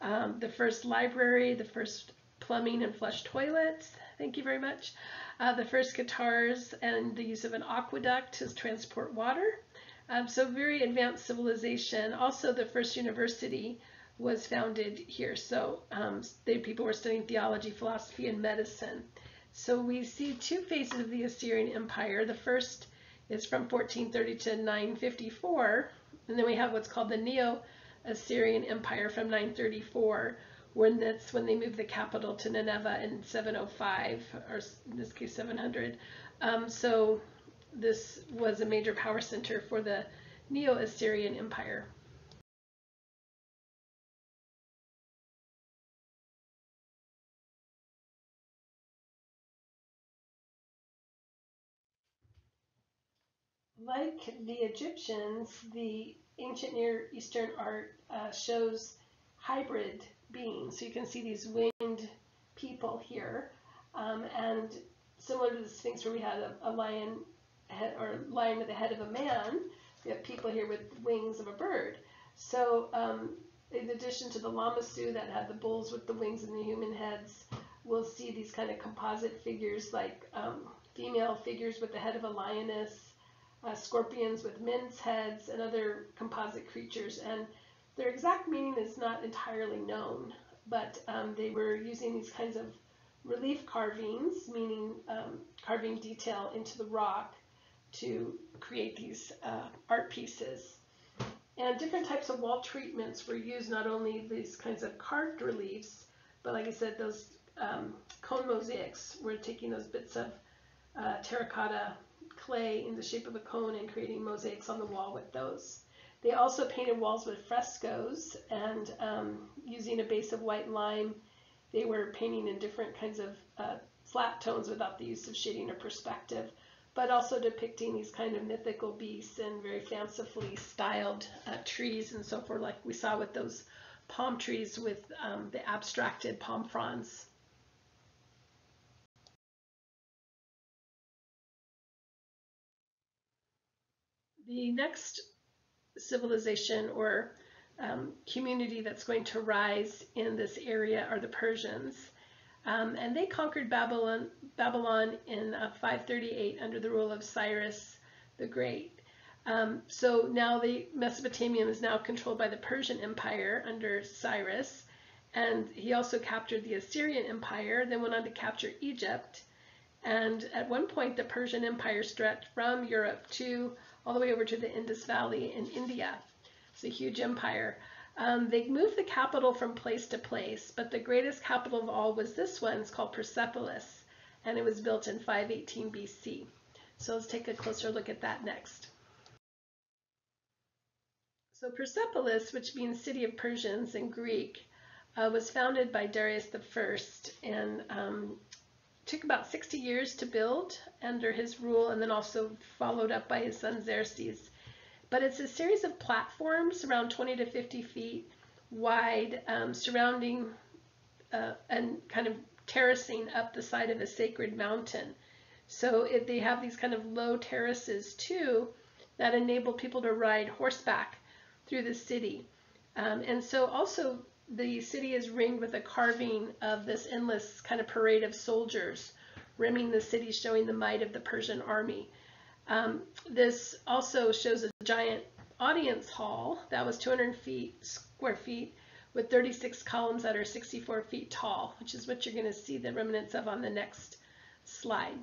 Um, the first library, the first plumbing and flush toilets. Thank you very much. Uh, the first guitars and the use of an aqueduct to transport water. Um, so very advanced civilization. Also, the first university was founded here. So um, they, people were studying theology, philosophy, and medicine. So we see two phases of the Assyrian Empire. The first is from 1430 to 954. And then we have what's called the Neo-Assyrian Empire from 934, when that's when they moved the capital to Nineveh in 705, or in this case 700. Um, so this was a major power center for the Neo-Assyrian Empire. Like the Egyptians, the ancient Near Eastern art uh, shows hybrid beings. So you can see these winged people here. Um, and similar to the Sphinx where we had a, a lion head, or lion with the head of a man, we have people here with wings of a bird. So um, in addition to the lamassu that had the bulls with the wings and the human heads, we'll see these kind of composite figures like um, female figures with the head of a lioness, uh, scorpions with men's heads and other composite creatures. And their exact meaning is not entirely known, but um, they were using these kinds of relief carvings, meaning um, carving detail into the rock to create these uh, art pieces. And different types of wall treatments were used, not only these kinds of carved reliefs, but like I said, those um, cone mosaics, were taking those bits of uh, terracotta clay in the shape of a cone and creating mosaics on the wall with those. They also painted walls with frescoes and um, using a base of white lime, they were painting in different kinds of uh, flat tones without the use of shading or perspective, but also depicting these kind of mythical beasts and very fancifully styled uh, trees and so forth, like we saw with those palm trees with um, the abstracted palm fronds. The next civilization or um, community that's going to rise in this area are the Persians. Um, and they conquered Babylon, Babylon in uh, 538 under the rule of Cyrus the Great. Um, so now the Mesopotamia is now controlled by the Persian Empire under Cyrus. And he also captured the Assyrian Empire, then went on to capture Egypt. And at one point, the Persian Empire stretched from Europe to all the way over to the Indus Valley in India. It's a huge empire. Um, they moved the capital from place to place, but the greatest capital of all was this one. It's called Persepolis, and it was built in 518 BC. So let's take a closer look at that next. So Persepolis, which means city of Persians in Greek, uh, was founded by Darius I and um, took about 60 years to build under his rule and then also followed up by his son Xerxes. But it's a series of platforms around 20 to 50 feet wide um, surrounding uh, and kind of terracing up the side of a sacred mountain. So it, they have these kind of low terraces too that enable people to ride horseback through the city. Um, and so also the city is ringed with a carving of this endless kind of parade of soldiers rimming the city, showing the might of the Persian army. Um, this also shows a giant audience hall that was 200 feet square feet with 36 columns that are 64 feet tall, which is what you're going to see the remnants of on the next slide.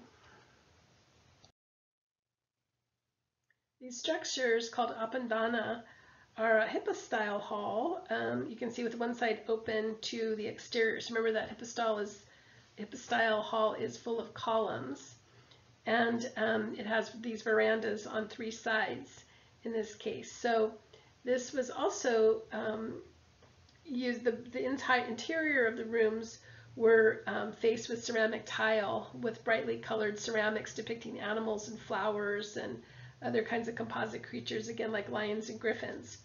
These structures called Apadana a hypostyle hall. Um, you can see with one side open to the exterior. So remember that hypostyle is hypostyle hall is full of columns, and um, it has these verandas on three sides in this case. So this was also um, used. The the entire interior of the rooms were um, faced with ceramic tile with brightly colored ceramics depicting animals and flowers and other kinds of composite creatures, again like lions and griffins.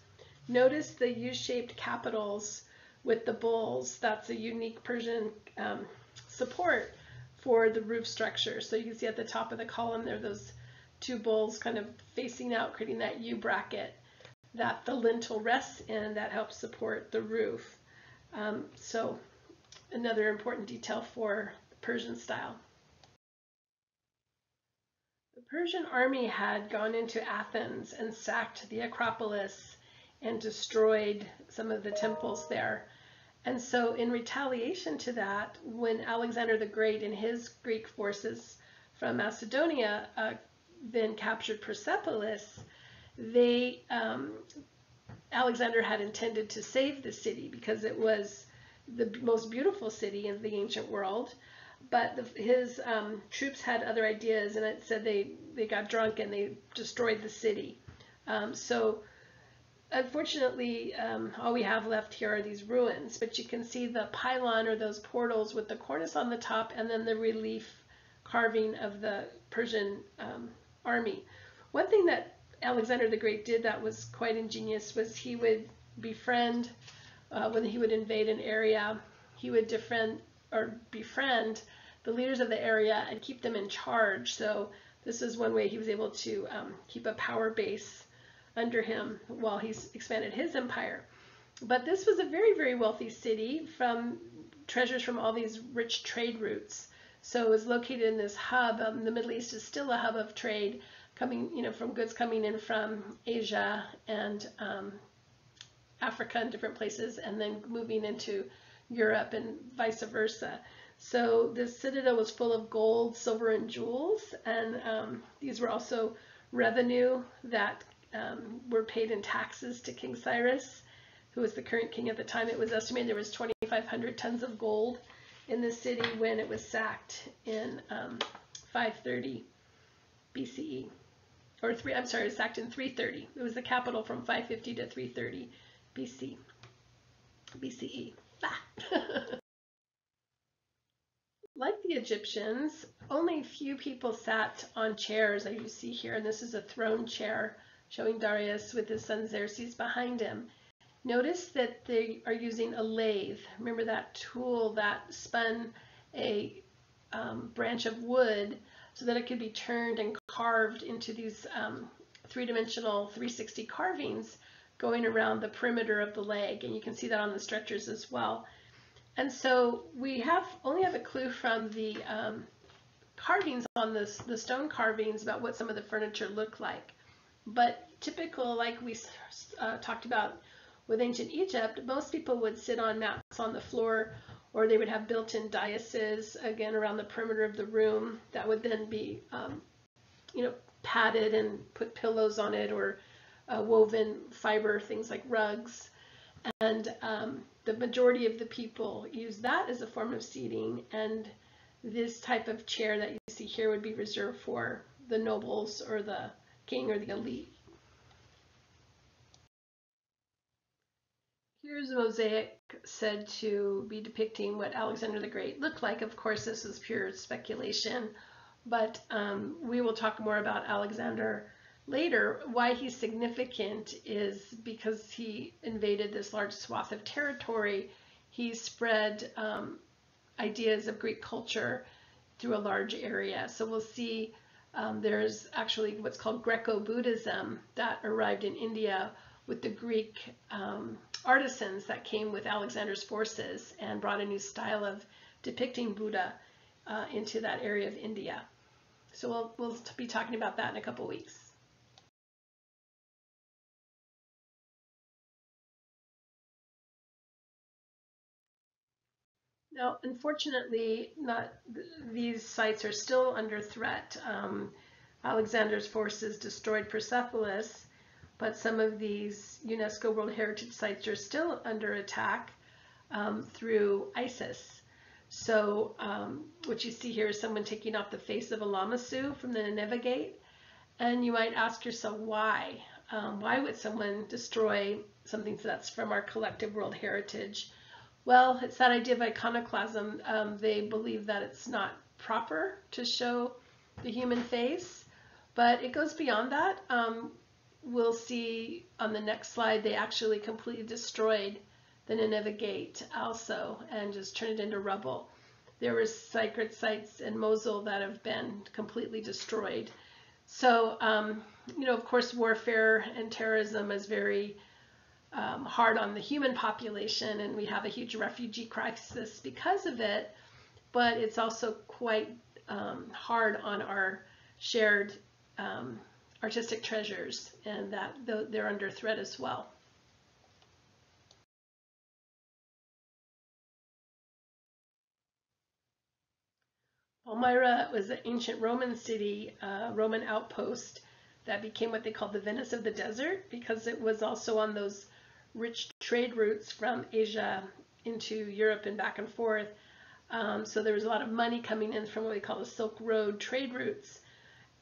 Notice the U-shaped capitals with the bulls. That's a unique Persian um, support for the roof structure. So you can see at the top of the column there are those two bulls kind of facing out, creating that U bracket that the lintel rests in that helps support the roof. Um, so another important detail for Persian style. The Persian army had gone into Athens and sacked the Acropolis and destroyed some of the temples there. And so, in retaliation to that, when Alexander the Great and his Greek forces from Macedonia uh, then captured Persepolis, they um, Alexander had intended to save the city because it was the most beautiful city in the ancient world. But the, his um, troops had other ideas, and it said they they got drunk and they destroyed the city. Um, so Unfortunately, um, all we have left here are these ruins, but you can see the pylon or those portals with the cornice on the top and then the relief carving of the Persian um, army. One thing that Alexander the Great did that was quite ingenious was he would befriend, uh, when he would invade an area, he would defriend or befriend the leaders of the area and keep them in charge. So this is one way he was able to um, keep a power base under him while he expanded his empire. But this was a very, very wealthy city from treasures from all these rich trade routes. So it was located in this hub. Um, the Middle East is still a hub of trade coming, you know, from goods coming in from Asia and um, Africa and different places, and then moving into Europe and vice versa. So this citadel was full of gold, silver, and jewels, and um, these were also revenue that um, were paid in taxes to King Cyrus, who was the current king at the time. It was estimated there was 2,500 tons of gold in the city when it was sacked in um, 530 BCE. Or three, I'm sorry, it was sacked in 330. It was the capital from 550 to 330 BC. BCE. Ah. [LAUGHS] like the Egyptians, only a few people sat on chairs, as you see here, and this is a throne chair showing Darius with his son Xerxes behind him. Notice that they are using a lathe. Remember that tool that spun a um, branch of wood so that it could be turned and carved into these um, three-dimensional 360 carvings going around the perimeter of the leg. And you can see that on the stretchers as well. And so we have only have a clue from the um, carvings on this, the stone carvings about what some of the furniture looked like. But typical, like we uh, talked about with ancient Egypt, most people would sit on mats on the floor or they would have built-in daises again around the perimeter of the room that would then be, um, you know, padded and put pillows on it or uh, woven fiber things like rugs. And um, the majority of the people use that as a form of seating. And this type of chair that you see here would be reserved for the nobles or the king or the elite. Here's a mosaic said to be depicting what Alexander the Great looked like. Of course, this is pure speculation, but um, we will talk more about Alexander later. Why he's significant is because he invaded this large swath of territory. He spread um, ideas of Greek culture through a large area. So we'll see um, there's actually what's called Greco-Buddhism that arrived in India with the Greek um, artisans that came with Alexander's forces and brought a new style of depicting Buddha uh, into that area of India. So we'll, we'll be talking about that in a couple weeks. Now, unfortunately, not these sites are still under threat. Um, Alexander's forces destroyed Persepolis, but some of these UNESCO World Heritage Sites are still under attack um, through ISIS. So um, what you see here is someone taking off the face of a lamassu from the Nineveh Gate. And you might ask yourself, why? Um, why would someone destroy something that's from our collective world heritage? Well, it's that idea of iconoclasm. Um, they believe that it's not proper to show the human face, but it goes beyond that. Um, we'll see on the next slide, they actually completely destroyed the Nineveh Gate also and just turned it into rubble. There were sacred sites in Mosul that have been completely destroyed. So, um, you know, of course, warfare and terrorism is very um, hard on the human population, and we have a huge refugee crisis because of it. But it's also quite um, hard on our shared um, artistic treasures and that they're under threat as well. Palmyra was an ancient Roman city, uh, Roman outpost that became what they called the Venice of the desert because it was also on those rich trade routes from Asia into Europe and back and forth. Um, so there was a lot of money coming in from what we call the Silk Road trade routes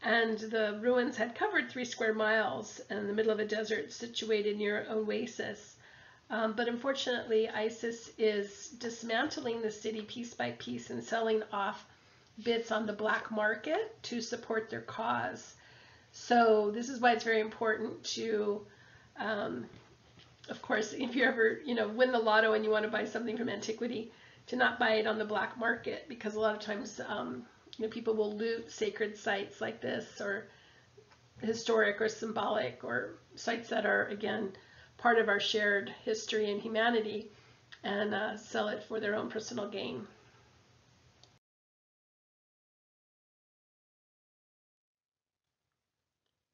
and the ruins had covered three square miles in the middle of a desert situated near oasis. Um, but unfortunately, ISIS is dismantling the city piece by piece and selling off bits on the black market to support their cause. So this is why it's very important to, um, of course, if you ever, you know, win the lotto and you want to buy something from antiquity, to not buy it on the black market because a lot of times um, you know, people will loot sacred sites like this or historic or symbolic or sites that are, again, part of our shared history and humanity and uh, sell it for their own personal gain.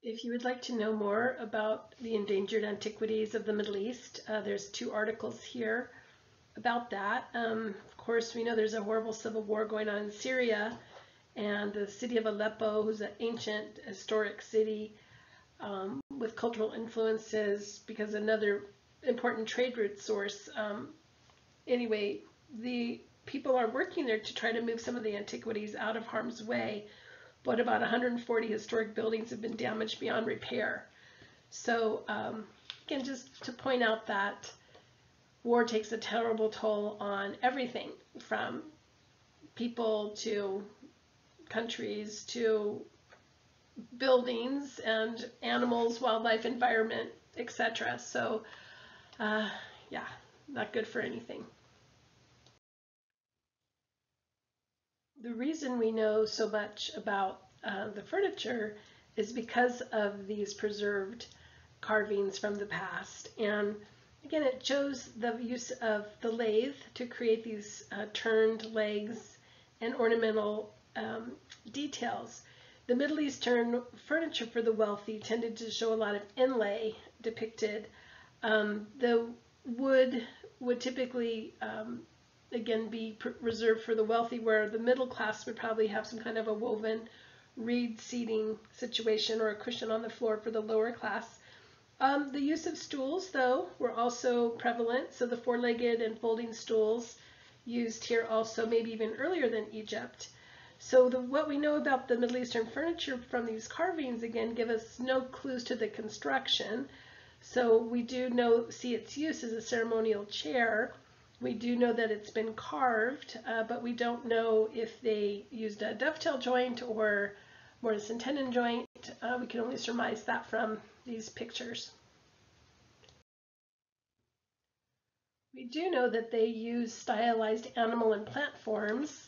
If you would like to know more about the endangered antiquities of the Middle East, uh, there's two articles here about that. Um, of course, we know there's a horrible civil war going on in Syria, and the city of Aleppo, who's an ancient historic city um, with cultural influences, because another important trade route source. Um, anyway, the people are working there to try to move some of the antiquities out of harm's way, but about 140 historic buildings have been damaged beyond repair. So um, again, just to point out that war takes a terrible toll on everything from people to countries to buildings and animals, wildlife, environment, etc. So, uh, yeah, not good for anything. The reason we know so much about uh, the furniture is because of these preserved carvings from the past. And again, it shows the use of the lathe to create these uh, turned legs and ornamental um, details. The Middle Eastern furniture for the wealthy tended to show a lot of inlay depicted. Um, the wood would typically um, again be reserved for the wealthy, where the middle class would probably have some kind of a woven reed seating situation or a cushion on the floor for the lower class. Um, the use of stools, though, were also prevalent. So the four-legged and folding stools used here also, maybe even earlier than Egypt. So the, what we know about the Middle Eastern furniture from these carvings, again, give us no clues to the construction. So we do know, see its use as a ceremonial chair. We do know that it's been carved, uh, but we don't know if they used a dovetail joint or mortise and tenon joint. Uh, we can only surmise that from these pictures. We do know that they use stylized animal and plant forms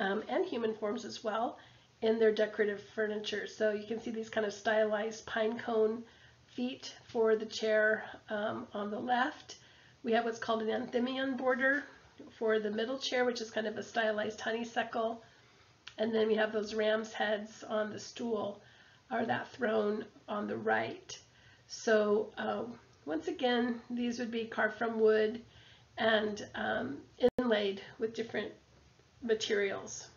um, and human forms as well in their decorative furniture. So you can see these kind of stylized pine cone feet for the chair um, on the left. We have what's called an anthemion border for the middle chair, which is kind of a stylized honeysuckle. And then we have those ram's heads on the stool, or that throne on the right. So um, once again, these would be carved from wood and um, inlaid with different materials.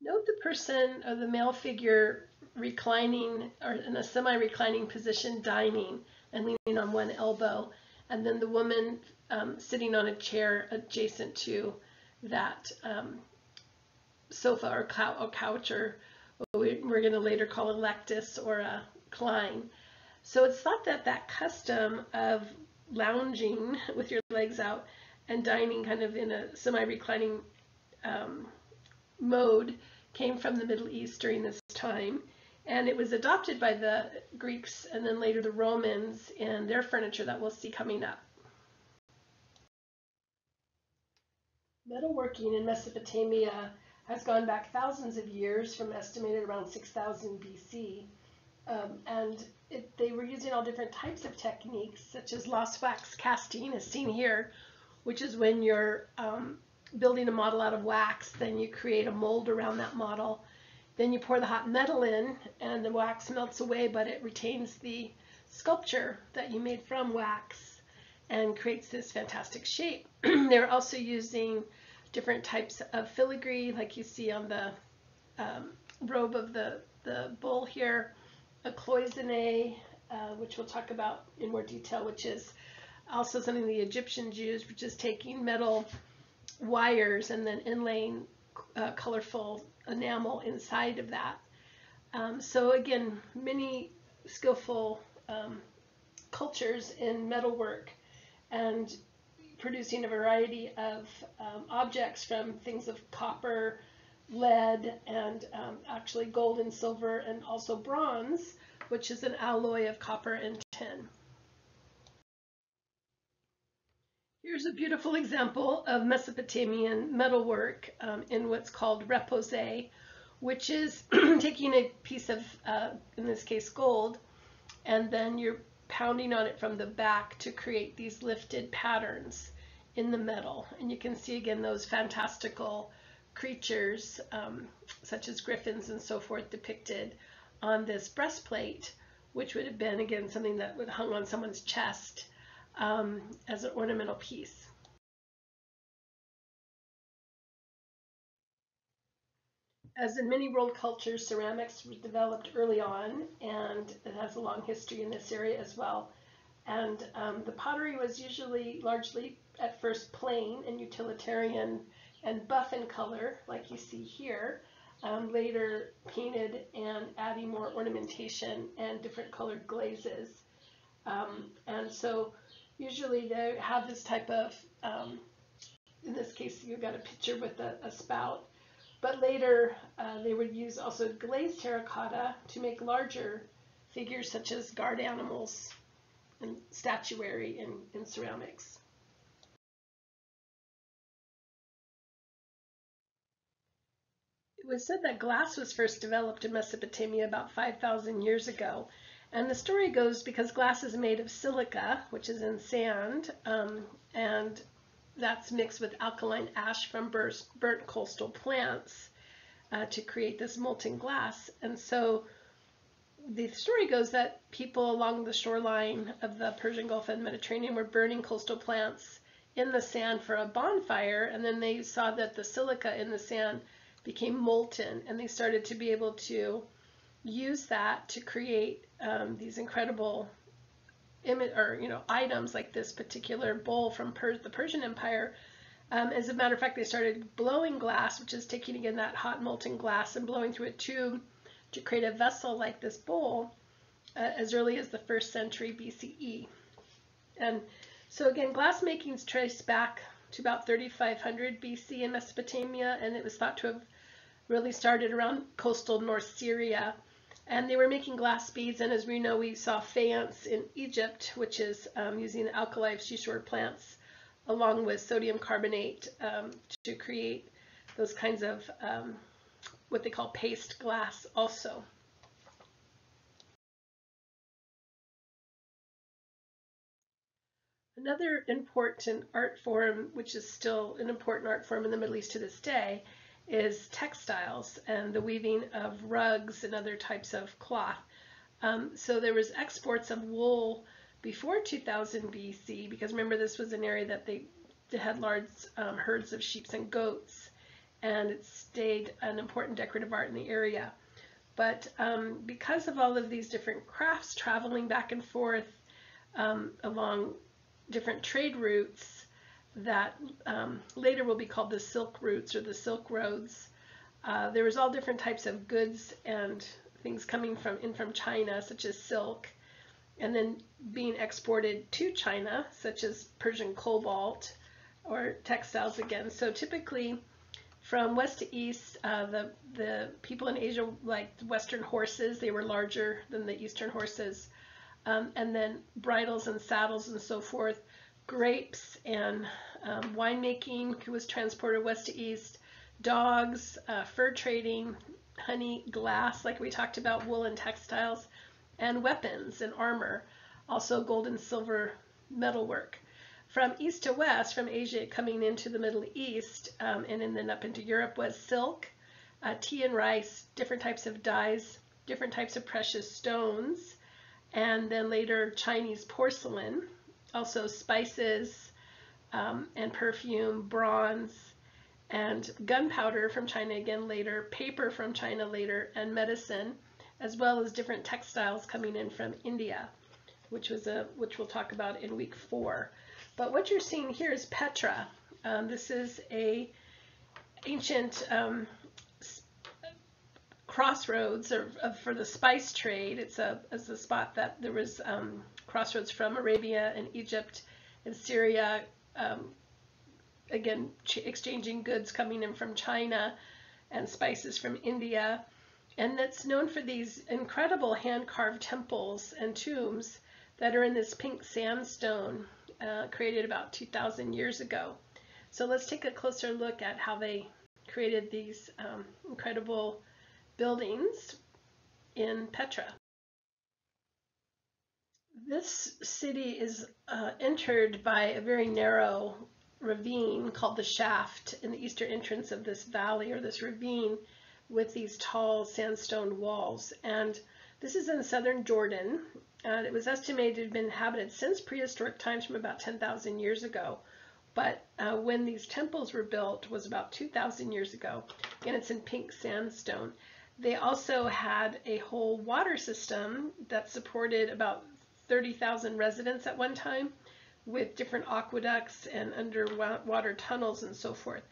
Note the person or the male figure reclining or in a semi-reclining position dining and leaning on one elbow and then the woman um, sitting on a chair adjacent to that um, sofa or, or couch or we, we're going to later call a lectus or a kline. So it's thought that that custom of lounging [LAUGHS] with your legs out and dining kind of in a semi-reclining um, mode came from the Middle East during this time. And it was adopted by the Greeks and then later the Romans in their furniture that we'll see coming up. Metalworking in Mesopotamia has gone back thousands of years from estimated around 6000 BC. Um, and it, they were using all different types of techniques, such as lost wax casting, as seen here, which is when you're um, building a model out of wax, then you create a mold around that model. Then you pour the hot metal in, and the wax melts away, but it retains the sculpture that you made from wax and creates this fantastic shape. [CLEARS THROAT] They're also using different types of filigree, like you see on the um, robe of the, the bull here, a cloisonne, uh, which we'll talk about in more detail, which is also something the Egyptians used, which is taking metal wires and then inlaying uh, colorful enamel inside of that. Um, so again, many skillful um, cultures in metalwork and producing a variety of um, objects from things of copper, lead, and um, actually gold and silver, and also bronze, which is an alloy of copper and tin. Here's a beautiful example of Mesopotamian metalwork um, in what's called repoussé, which is [CLEARS THROAT] taking a piece of, uh, in this case, gold, and then you're pounding on it from the back to create these lifted patterns in the metal. And you can see again those fantastical creatures, um, such as griffins and so forth, depicted on this breastplate, which would have been, again, something that would hung on someone's chest um, as an ornamental piece. As in many world cultures, ceramics were developed early on and it has a long history in this area as well. And um, the pottery was usually largely at first plain and utilitarian and buff in color, like you see here, um, later painted and adding more ornamentation and different colored glazes. Um, and so usually they have this type of, um, in this case, you've got a picture with a, a spout. But later, uh, they would use also glazed terracotta to make larger figures such as guard animals and statuary in, in ceramics. It was said that glass was first developed in Mesopotamia about 5,000 years ago, and the story goes because glass is made of silica, which is in sand, um, and that's mixed with alkaline ash from burnt, burnt coastal plants uh, to create this molten glass. And so the story goes that people along the shoreline of the Persian Gulf and Mediterranean were burning coastal plants in the sand for a bonfire, and then they saw that the silica in the sand became molten, and they started to be able to use that to create um, these incredible image or you know items like this particular bowl from per the Persian Empire. Um, as a matter of fact, they started blowing glass, which is taking again that hot molten glass and blowing through a tube to create a vessel like this bowl uh, as early as the first century BCE. And so again, glass making is traced back to about 3500 BC in Mesopotamia, and it was thought to have really started around coastal North Syria. And they were making glass beads, and as we know, we saw faience in Egypt, which is um, using alkali of seashore plants along with sodium carbonate um, to create those kinds of um, what they call paste glass also. Another important art form, which is still an important art form in the Middle East to this day, is textiles and the weaving of rugs and other types of cloth. Um, so there was exports of wool before 2000 BC, because remember this was an area that they, had large um, herds of sheep and goats, and it stayed an important decorative art in the area. But um, because of all of these different crafts traveling back and forth um, along different trade routes that um, later will be called the Silk Routes or the Silk Roads. Uh, there was all different types of goods and things coming from in from China, such as silk, and then being exported to China, such as Persian cobalt or textiles again. So typically, from west to east, uh, the the people in Asia liked Western horses. They were larger than the Eastern horses um, and then bridles and saddles and so forth, grapes and um, winemaking. Was transported west to east, dogs, uh, fur trading, honey, glass, like we talked about, wool and textiles, and weapons and armor, also gold and silver metalwork. From east to west, from Asia coming into the Middle East um, and then up into Europe was silk, uh, tea and rice, different types of dyes, different types of precious stones, and then later Chinese porcelain, also spices um, and perfume, bronze, and gunpowder from China again later, paper from China later, and medicine, as well as different textiles coming in from India, which was a which we'll talk about in week four. But what you're seeing here is Petra. Um, this is a ancient um, crossroads or, for the spice trade. It's a, it's a spot that there was um, crossroads from Arabia and Egypt and Syria, um, again, exchanging goods coming in from China and spices from India. And that's known for these incredible hand-carved temples and tombs that are in this pink sandstone uh, created about 2,000 years ago. So let's take a closer look at how they created these um, incredible buildings in Petra. This city is uh, entered by a very narrow ravine called the Shaft in the eastern entrance of this valley or this ravine with these tall sandstone walls. And this is in southern Jordan, and it was estimated to have been inhabited since prehistoric times from about 10,000 years ago. But uh, when these temples were built was about 2,000 years ago, and it's in pink sandstone. They also had a whole water system that supported about 30,000 residents at one time with different aqueducts and underwater tunnels and so forth.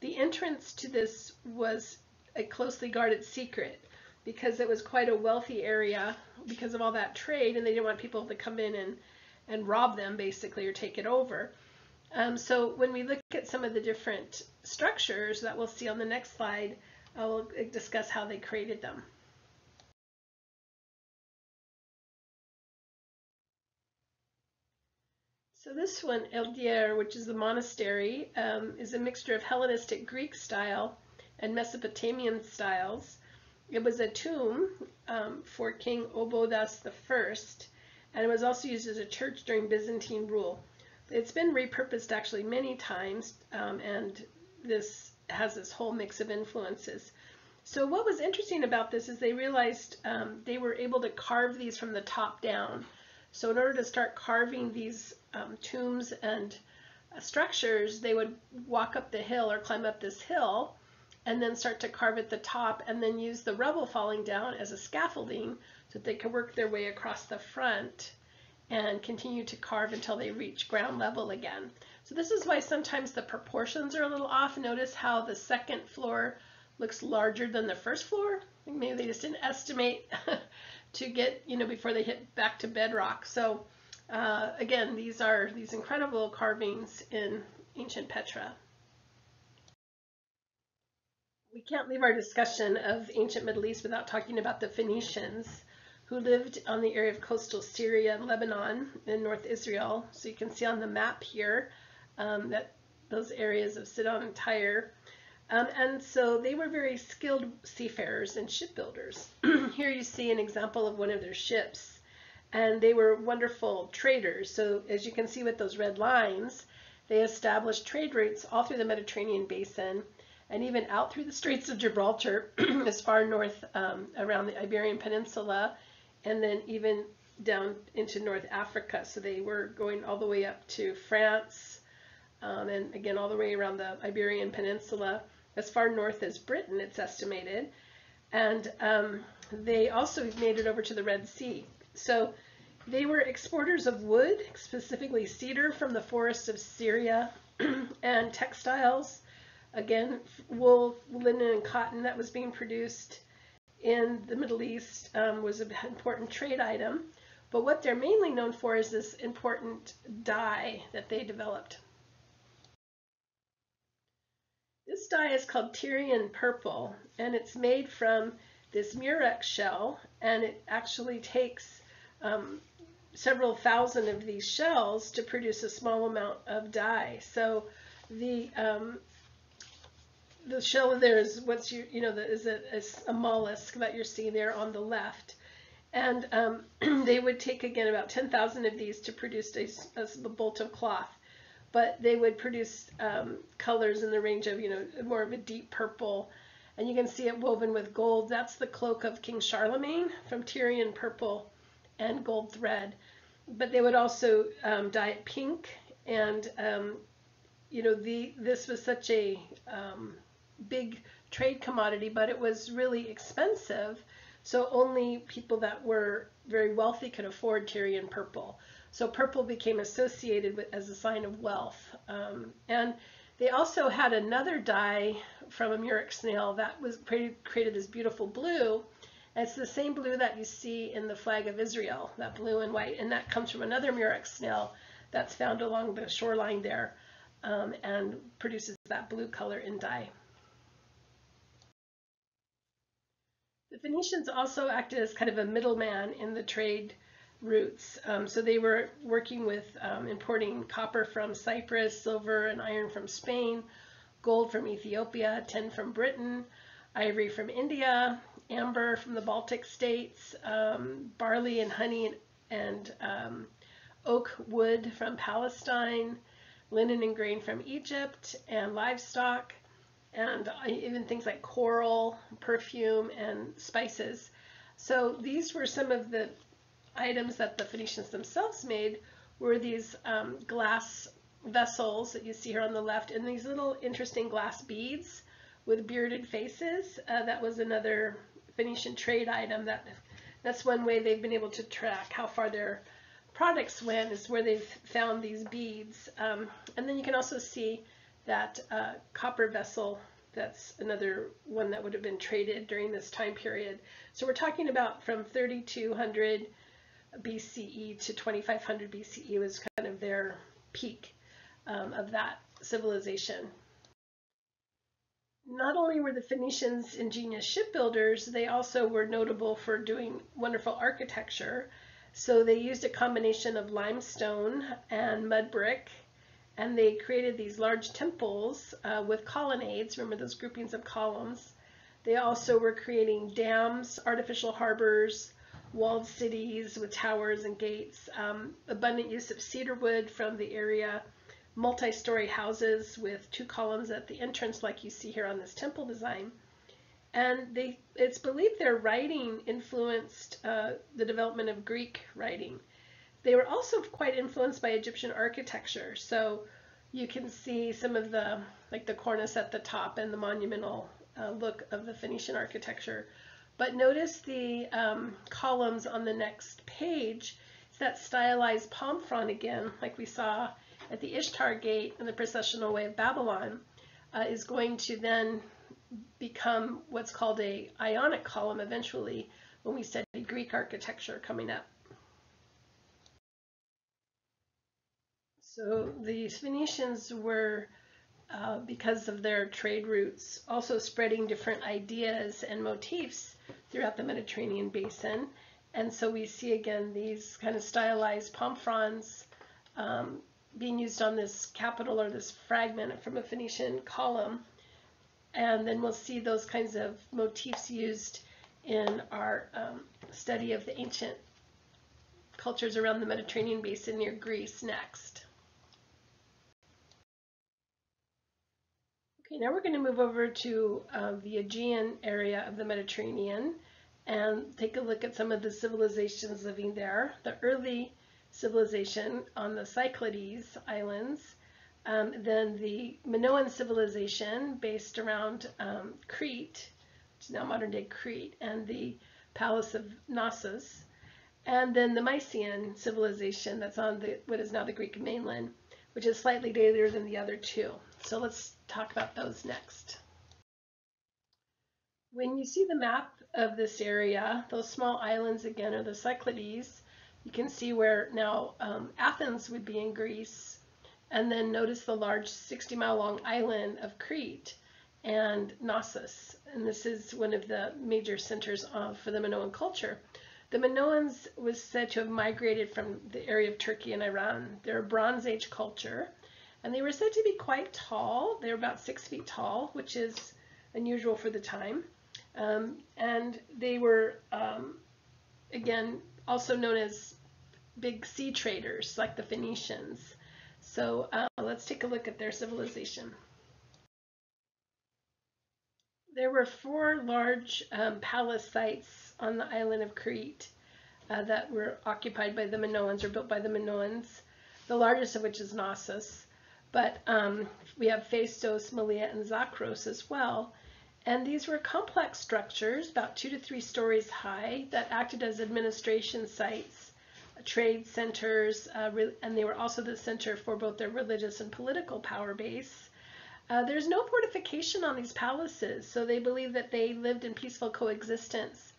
The entrance to this was a closely guarded secret because it was quite a wealthy area because of all that trade and they didn't want people to come in and, and rob them basically or take it over. Um, so when we look at some of the different structures that we'll see on the next slide, I will discuss how they created them. So this one, El Deir, which is the monastery, um, is a mixture of Hellenistic Greek style and Mesopotamian styles. It was a tomb um, for King Obodas I, and it was also used as a church during Byzantine rule. It's been repurposed actually many times, um, and this has this whole mix of influences. So what was interesting about this is they realized um, they were able to carve these from the top down. So in order to start carving these um, tombs and structures, they would walk up the hill or climb up this hill and then start to carve at the top and then use the rubble falling down as a scaffolding so that they could work their way across the front and continue to carve until they reach ground level again. So this is why sometimes the proportions are a little off. Notice how the second floor looks larger than the first floor. Maybe they just didn't estimate [LAUGHS] to get, you know, before they hit back to bedrock. So uh, again, these are these incredible carvings in ancient Petra. We can't leave our discussion of ancient Middle East without talking about the Phoenicians who lived on the area of coastal Syria and Lebanon in North Israel. So you can see on the map here um, that those areas of Sidon and Tyre. Um, and so they were very skilled seafarers and shipbuilders. [CLEARS THROAT] here you see an example of one of their ships. And they were wonderful traders. So as you can see with those red lines, they established trade routes all through the Mediterranean basin and even out through the Straits of Gibraltar [CLEARS THROAT] as far north um, around the Iberian Peninsula and then even down into North Africa. So they were going all the way up to France um, and again all the way around the Iberian Peninsula as far north as Britain, it's estimated. And um, they also made it over to the Red Sea. So they were exporters of wood, specifically cedar from the forests of Syria, [CLEARS THROAT] and textiles, again, wool, linen, and cotton that was being produced in the Middle East um, was an important trade item. But what they're mainly known for is this important dye that they developed. This dye is called Tyrian purple, and it's made from this murex shell, and it actually takes um, several thousand of these shells to produce a small amount of dye. So the um, the shell there is what's you you know is a, a mollusk that you're seeing there on the left. And um, [CLEARS THROAT] they would take again about 10,000 of these to produce a, a, bolt of cloth. But they would produce um, colors in the range of, you know, more of a deep purple. And you can see it woven with gold. That's the cloak of King Charlemagne from Tyrian purple and gold thread. But they would also um, dye it pink. And, um, you know, the this was such a um, big trade commodity, but it was really expensive. So only people that were very wealthy could afford Tyrian purple. So purple became associated with as a sign of wealth. Um, and they also had another dye from a murex snail that was created, created this beautiful blue. It's the same blue that you see in the flag of Israel, that blue and white. And that comes from another murex snail that's found along the shoreline there um, and produces that blue color in dye. The Phoenicians also acted as kind of a middleman in the trade routes. Um, so they were working with um, importing copper from Cyprus, silver and iron from Spain, gold from Ethiopia, tin from Britain, ivory from India, amber from the Baltic states, um, barley and honey and, and um, oak wood from Palestine, linen and grain from Egypt, and livestock and even things like coral, perfume, and spices. So these were some of the items that the Phoenicians themselves made were these um, glass vessels that you see here on the left and these little interesting glass beads with bearded faces. Uh, that was another Phoenician trade item. That That's one way they've been able to track how far their products went is where they've found these beads. Um, and then you can also see that uh, copper vessel, that's another one that would have been traded during this time period. So we're talking about from 3200 BCE to 2500 BCE was kind of their peak um, of that civilization. Not only were the Phoenicians ingenious shipbuilders, they also were notable for doing wonderful architecture. So they used a combination of limestone and mud brick and they created these large temples uh, with colonnades. Remember those groupings of columns? They also were creating dams, artificial harbors, walled cities with towers and gates, um, abundant use of cedar wood from the area, multi-story houses with two columns at the entrance like you see here on this temple design. And they, it's believed their writing influenced uh, the development of Greek writing. They were also quite influenced by Egyptian architecture. So you can see some of the, like the cornice at the top and the monumental uh, look of the Phoenician architecture. But notice the um, columns on the next page. It's that stylized palm frond again, like we saw at the Ishtar Gate in the processional way of Babylon, uh, is going to then become what's called a ionic column eventually when we study Greek architecture coming up. So the Phoenicians were, uh, because of their trade routes, also spreading different ideas and motifs throughout the Mediterranean basin. And so we see again these kind of stylized palm fronds um, being used on this capital or this fragment from a Phoenician column. And then we'll see those kinds of motifs used in our um, study of the ancient cultures around the Mediterranean basin near Greece next. Okay, now we're going to move over to uh, the Aegean area of the Mediterranean and take a look at some of the civilizations living there. The early civilization on the Cyclades Islands, um, then the Minoan civilization based around um, Crete, which is now modern day Crete, and the Palace of Knossos, and then the Mycenaean civilization that's on the what is now the Greek mainland, which is slightly later than the other two. So let's talk about those next. When you see the map of this area, those small islands again are the Cyclades. You can see where now um, Athens would be in Greece. And then notice the large 60 mile long island of Crete and Knossos. And this is one of the major centers of, for the Minoan culture. The Minoans was said to have migrated from the area of Turkey and Iran. They're a Bronze Age culture and they were said to be quite tall. They were about six feet tall, which is unusual for the time. Um, and they were, um, again, also known as big sea traders, like the Phoenicians. So uh, let's take a look at their civilization. There were four large um, palace sites on the island of Crete uh, that were occupied by the Minoans or built by the Minoans, the largest of which is Knossos. But um, we have Phaistos, Malia, and Zakros as well. And these were complex structures, about two to three stories high, that acted as administration sites, trade centers, uh, and they were also the center for both their religious and political power base. Uh, there's no fortification on these palaces, so they believe that they lived in peaceful coexistence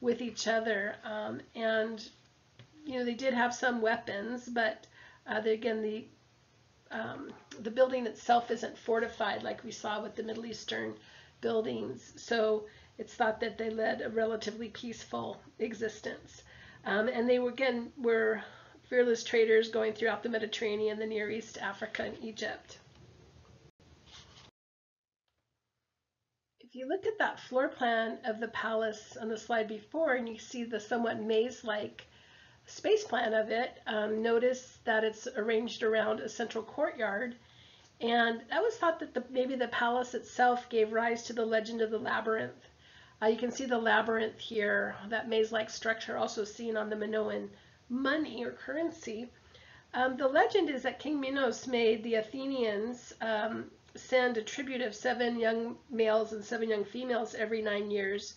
with each other. Um, and, you know, they did have some weapons, but uh, they, again, the um, the building itself isn't fortified like we saw with the Middle Eastern buildings. So it's thought that they led a relatively peaceful existence. Um, and they were, again were fearless traders going throughout the Mediterranean, the Near East, Africa, and Egypt. If you look at that floor plan of the palace on the slide before and you see the somewhat maze-like space plan of it, um, notice that it's arranged around a central courtyard. And that was thought that the, maybe the palace itself gave rise to the legend of the labyrinth. Uh, you can see the labyrinth here, that maze-like structure also seen on the Minoan money or currency. Um, the legend is that King Minos made the Athenians um, send a tribute of seven young males and seven young females every nine years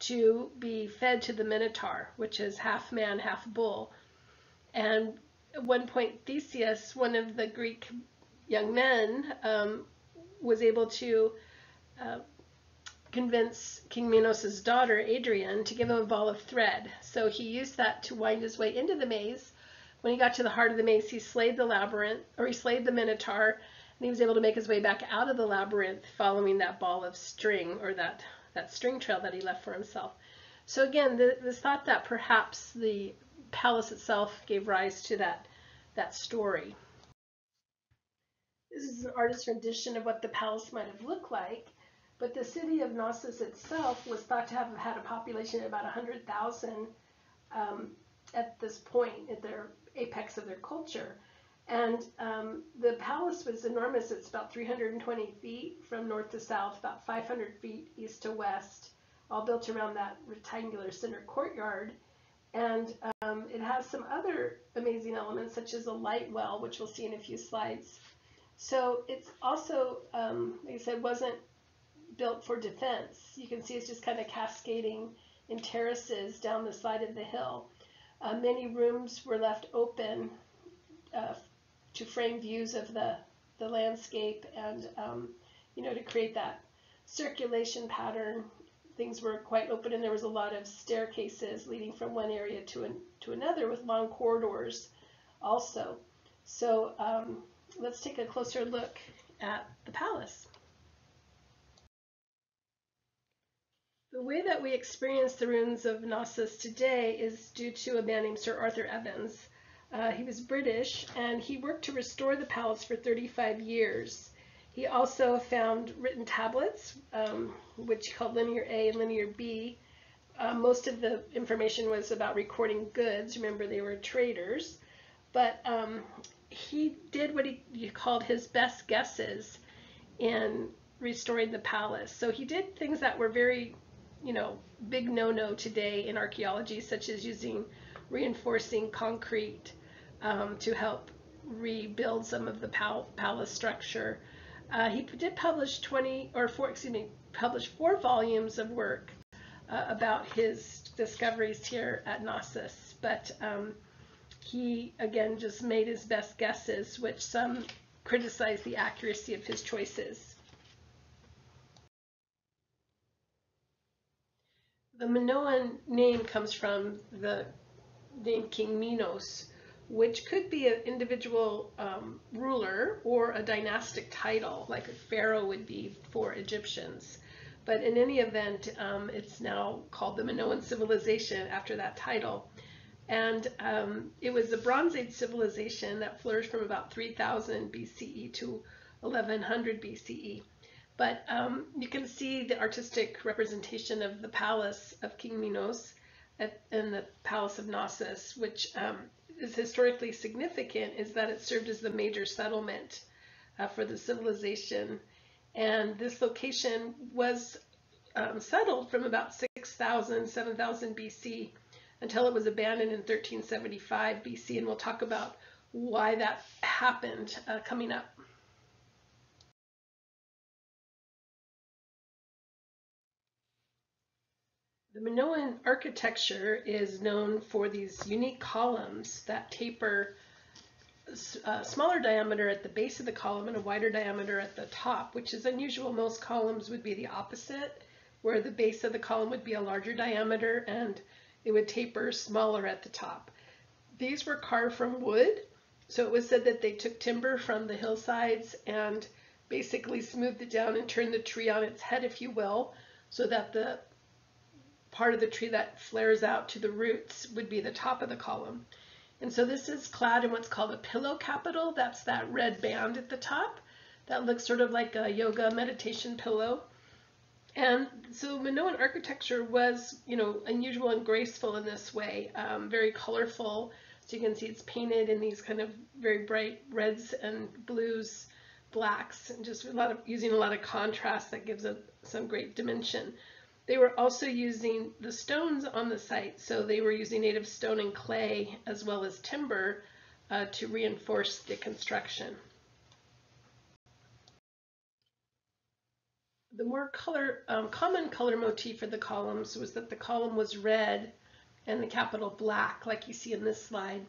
to be fed to the Minotaur, which is half man, half bull. And at one point, Theseus, one of the Greek young men, um, was able to uh, convince King Minos' daughter, Ariadne, to give him a ball of thread. So he used that to wind his way into the maze. When he got to the heart of the maze, he slayed the labyrinth, or he slayed the Minotaur, and he was able to make his way back out of the labyrinth following that ball of string, or that that string trail that he left for himself. So again, the, this thought that perhaps the palace itself gave rise to that, that story. This is an artist's rendition of what the palace might have looked like, but the city of Knossos itself was thought to have had a population of about 100,000 um, at this point, at their apex of their culture. And um, the palace was enormous. It's about 320 feet from north to south, about 500 feet east to west, all built around that rectangular center courtyard. And um, it has some other amazing elements, such as a light well, which we'll see in a few slides, So it's also, um, like I said, wasn't built for defense. You can see it's just kind of cascading in terraces down the side of the hill. Uh, many rooms were left open uh, to frame views of the, the landscape and, um, you know, to create that circulation pattern. Things were quite open and there was a lot of staircases leading from one area to, an, to another with long corridors also. So um, let's take a closer look at the palace. The way that we experience the ruins of Knossos today is due to a man named Sir Arthur Evans. Uh, he was British and he worked to restore the palace for 35 years. He also found written tablets, um, which he called Linear A and Linear B. Uh, most of the information was about recording goods. Remember, they were traders. But um, he did what he, he called his best guesses in restoring the palace. So he did things that were very you know, big no-no today in archaeology, such as using reinforcing concrete um, to help rebuild some of the pal palace structure. Uh, he did publish 20 or four, excuse me, published four volumes of work uh, about his discoveries here at Knossos, but um, he again just made his best guesses, which some criticize the accuracy of his choices. The Minoan name comes from the name King Minos, which could be an individual um, ruler or a dynastic title, like a pharaoh would be for Egyptians. But in any event, um, it's now called the Minoan civilization after that title. And um, it was the Bronze Age civilization that flourished from about 3000 BCE to 1100 BCE. But um, you can see the artistic representation of the palace of King Minos at, and the palace of Knossos, which um, is historically significant, is that it served as the major settlement uh, for the civilization. And this location was um, settled from about 6,000, 7,000 BC until it was abandoned in 1375 BC. And we'll talk about why that happened uh, coming up. The Minoan architecture is known for these unique columns that taper a uh, smaller diameter at the base of the column and a wider diameter at the top, which is unusual. Most columns would be the opposite, where the base of the column would be a larger diameter and it would taper smaller at the top. These were carved from wood, so it was said that they took timber from the hillsides and basically smoothed it down and turned the tree on its head, if you will, so that the part of the tree that flares out to the roots would be the top of the column. And so this is clad in what's called a pillow capital. That's that red band at the top. That looks sort of like a yoga meditation pillow. And so Minoan architecture was, you know, unusual and graceful in this way, um, very colorful. So you can see it's painted in these kind of very bright reds and blues, blacks, and just a lot of using a lot of contrast that gives it some great dimension. They were also using the stones on the site, so they were using native stone and clay as well as timber uh, to reinforce the construction. The more color, um, common color motif for the columns was that the column was red and the capital black, like you see in this slide.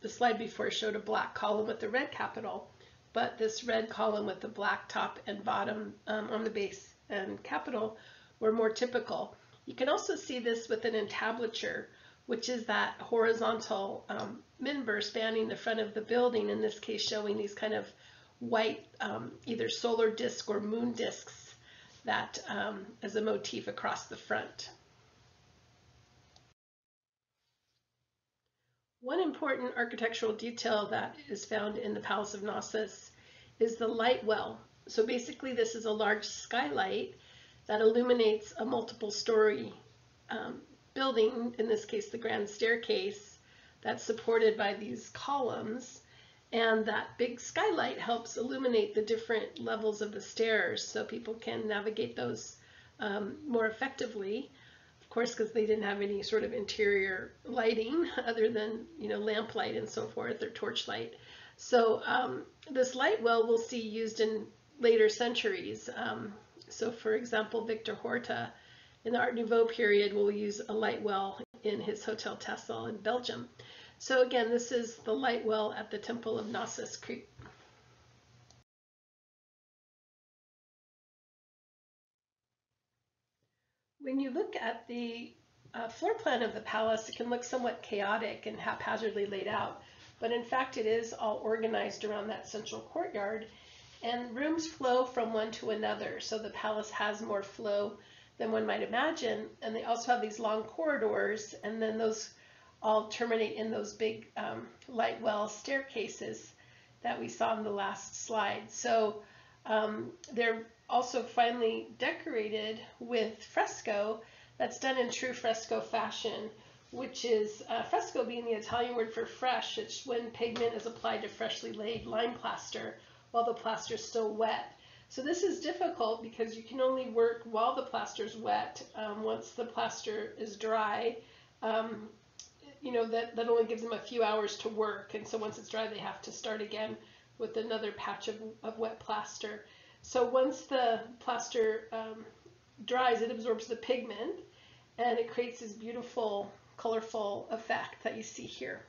The slide before showed a black column with the red capital, but this red column with the black top and bottom um, on the base and capital were more typical. You can also see this with an entablature, which is that horizontal um, member spanning the front of the building, in this case showing these kind of white um, either solar disk or moon disks that um, as a motif across the front. One important architectural detail that is found in the Palace of Knossos is the light well. So basically this is a large skylight that illuminates a multiple story um, building, in this case the grand staircase, that's supported by these columns. And that big skylight helps illuminate the different levels of the stairs so people can navigate those um, more effectively. Of course, because they didn't have any sort of interior lighting [LAUGHS] other than, you know, lamplight and so forth or torchlight. So um, this light well we'll see used in later centuries. Um, so for example, Victor Horta in the Art Nouveau period will use a light well in his Hotel Tassel in Belgium. So again, this is the light well at the Temple of Knossos Crete. When you look at the uh, floor plan of the palace, it can look somewhat chaotic and haphazardly laid out, but in fact it is all organized around that central courtyard and rooms flow from one to another. So the palace has more flow than one might imagine. And they also have these long corridors and then those all terminate in those big um, light well staircases that we saw in the last slide. So um, they're also finely decorated with fresco that's done in true fresco fashion, which is uh, fresco being the Italian word for fresh. It's when pigment is applied to freshly laid lime plaster while the plaster is still wet. So this is difficult because you can only work while the plaster is wet. Um, once the plaster is dry, um, you know, that, that only gives them a few hours to work. And so once it's dry, they have to start again with another patch of, of wet plaster. So once the plaster um, dries, it absorbs the pigment and it creates this beautiful, colorful effect that you see here.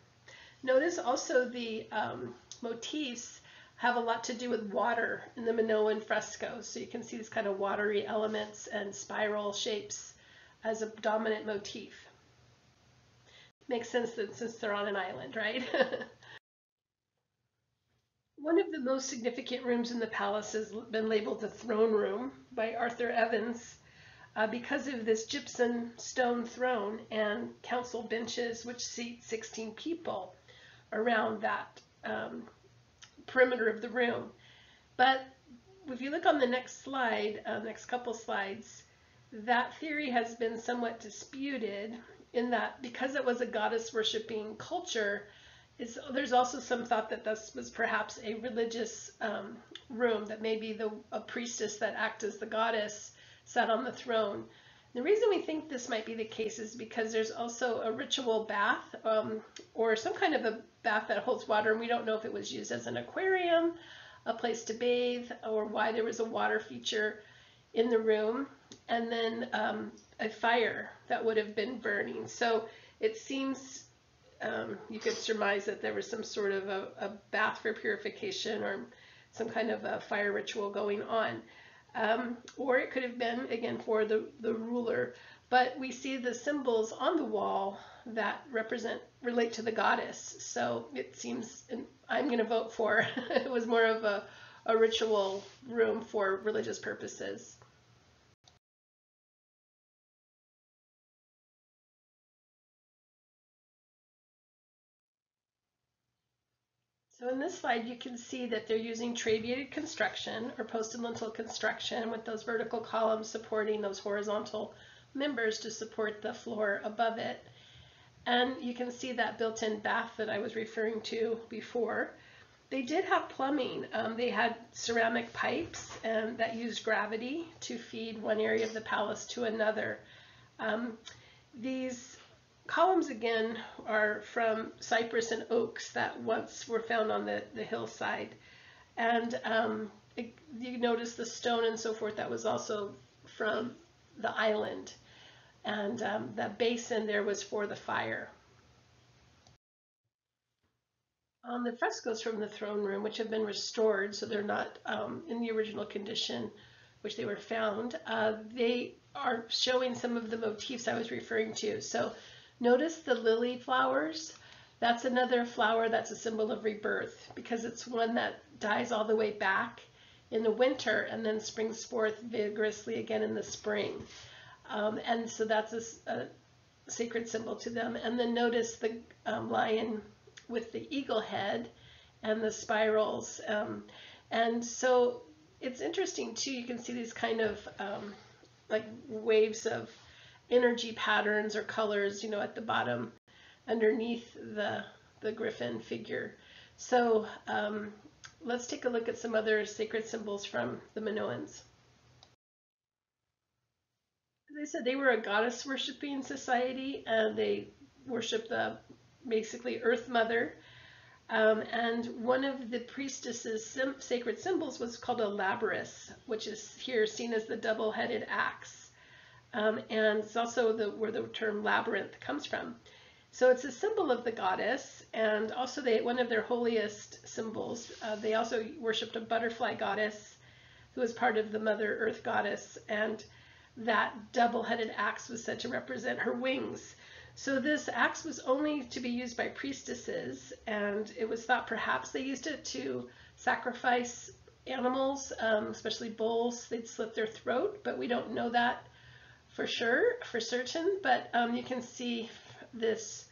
Notice also the um, motifs have a lot to do with water in the Minoan frescoes. So you can see these kind of watery elements and spiral shapes as a dominant motif. Makes sense that since they're on an island, right? [LAUGHS] One of the most significant rooms in the palace has been labeled the throne room by Arthur Evans uh, because of this gypsum stone throne and council benches which seat 16 people around that um, perimeter of the room. But if you look on the next slide, uh, next couple slides, that theory has been somewhat disputed in that because it was a goddess worshiping culture, there's also some thought that this was perhaps a religious um, room, that maybe the, a priestess that acted as the goddess sat on the throne. The reason we think this might be the case is because there's also a ritual bath um, or some kind of a bath that holds water, and we don't know if it was used as an aquarium, a place to bathe, or why there was a water feature in the room, and then um, a fire that would have been burning. So it seems um, you could surmise that there was some sort of a, a, bath for purification or some kind of a fire ritual going on. Um, or it could have been, again, for the, the ruler. But we see the symbols on the wall that represent, relate to the goddess. So it seems, I'm going to vote for, [LAUGHS] it was more of a, a ritual room for religious purposes. So in this slide, you can see that they're using trabeated construction or posted lintel construction with those vertical columns supporting those horizontal members to support the floor above it. And you can see that built-in bath that I was referring to before. They did have plumbing. Um, they had ceramic pipes um, that used gravity to feed one area of the palace to another. Um, these columns again are from cypress and oaks that once were found on the, the hillside. And um, it, you notice the stone and so forth that was also from the island. And um, that basin there was for the fire. On the frescoes from the throne room, which have been restored, so they're not um, in the original condition which they were found, uh, they are showing some of the motifs I was referring to. So Notice the lily flowers. That's another flower that's a symbol of rebirth because it's one that dies all the way back in the winter and then springs forth vigorously again in the spring. Um, and so that's a, a, sacred symbol to them. And then notice the um, lion with the eagle head and the spirals. Um, and so it's interesting too, you can see these kind of um, like waves of energy patterns or colors, you know, at the bottom underneath the, the griffin figure. So um, let's take a look at some other sacred symbols from the Minoans. As I said, they were a goddess worshiping society and they worship the basically Earth Mother. Um, and one of the priestess's sim sacred symbols was called a labrys, which is here seen as the double-headed axe. Um, and it's also the, where the term labyrinth comes from. So it's a symbol of the goddess, and also they, one of their holiest symbols. Uh, they also worshipped a butterfly goddess who was part of the Mother Earth goddess, and that double-headed axe was said to represent her wings. So this axe was only to be used by priestesses, and it was thought perhaps they used it to sacrifice animals, um, especially bulls. They'd slit their throat, but we don't know that for sure, for certain. But um, you can see this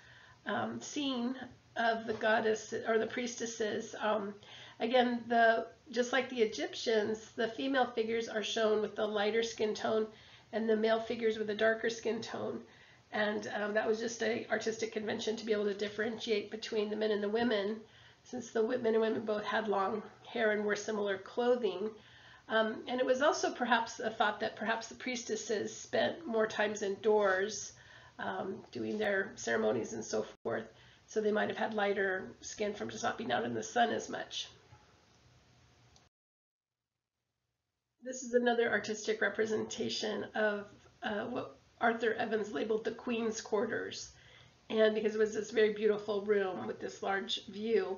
um, scene of the goddess or the priestesses. Um, again, the just like the Egyptians, the female figures are shown with the lighter skin tone, and the male figures with a darker skin tone. And um, that was just a artistic convention to be able to differentiate between the men and the women, since the men and women both had long hair and wore similar clothing. Um, and it was also perhaps a thought that perhaps the priestesses spent more times indoors um, doing their ceremonies and so forth. So they might have had lighter skin from just not being out in the sun as much. This is another artistic representation of uh, what Arthur Evans labeled the Queen's Quarters. And because it was this very beautiful room with this large view.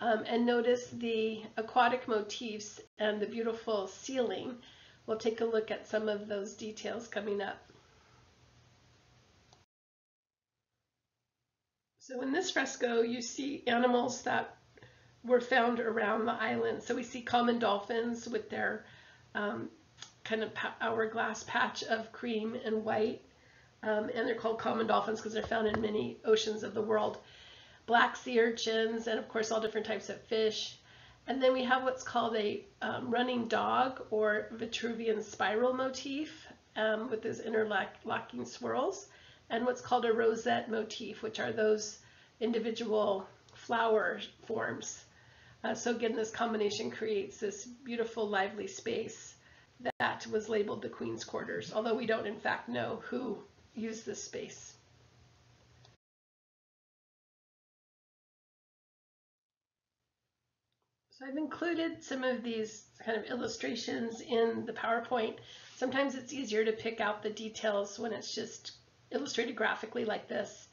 Um, and notice the aquatic motifs and the beautiful ceiling. We'll take a look at some of those details coming up. So in this fresco, you see animals that were found around the island. So we see common dolphins with their um, kind of hourglass patch of cream and white. Um, and they're called common dolphins because they're found in many oceans of the world. Black sea urchins, and of course all different types of fish. And then we have what's called a um, running dog or Vitruvian spiral motif um, with those interlocking swirls, and what's called a rosette motif, which are those individual flower forms. Uh, so again, this combination creates this beautiful, lively space that was labeled the Queen's Quarters, although we don't in fact know who used this space. So I've included some of these kind of illustrations in the PowerPoint. Sometimes it's easier to pick out the details when it's just illustrated graphically like this.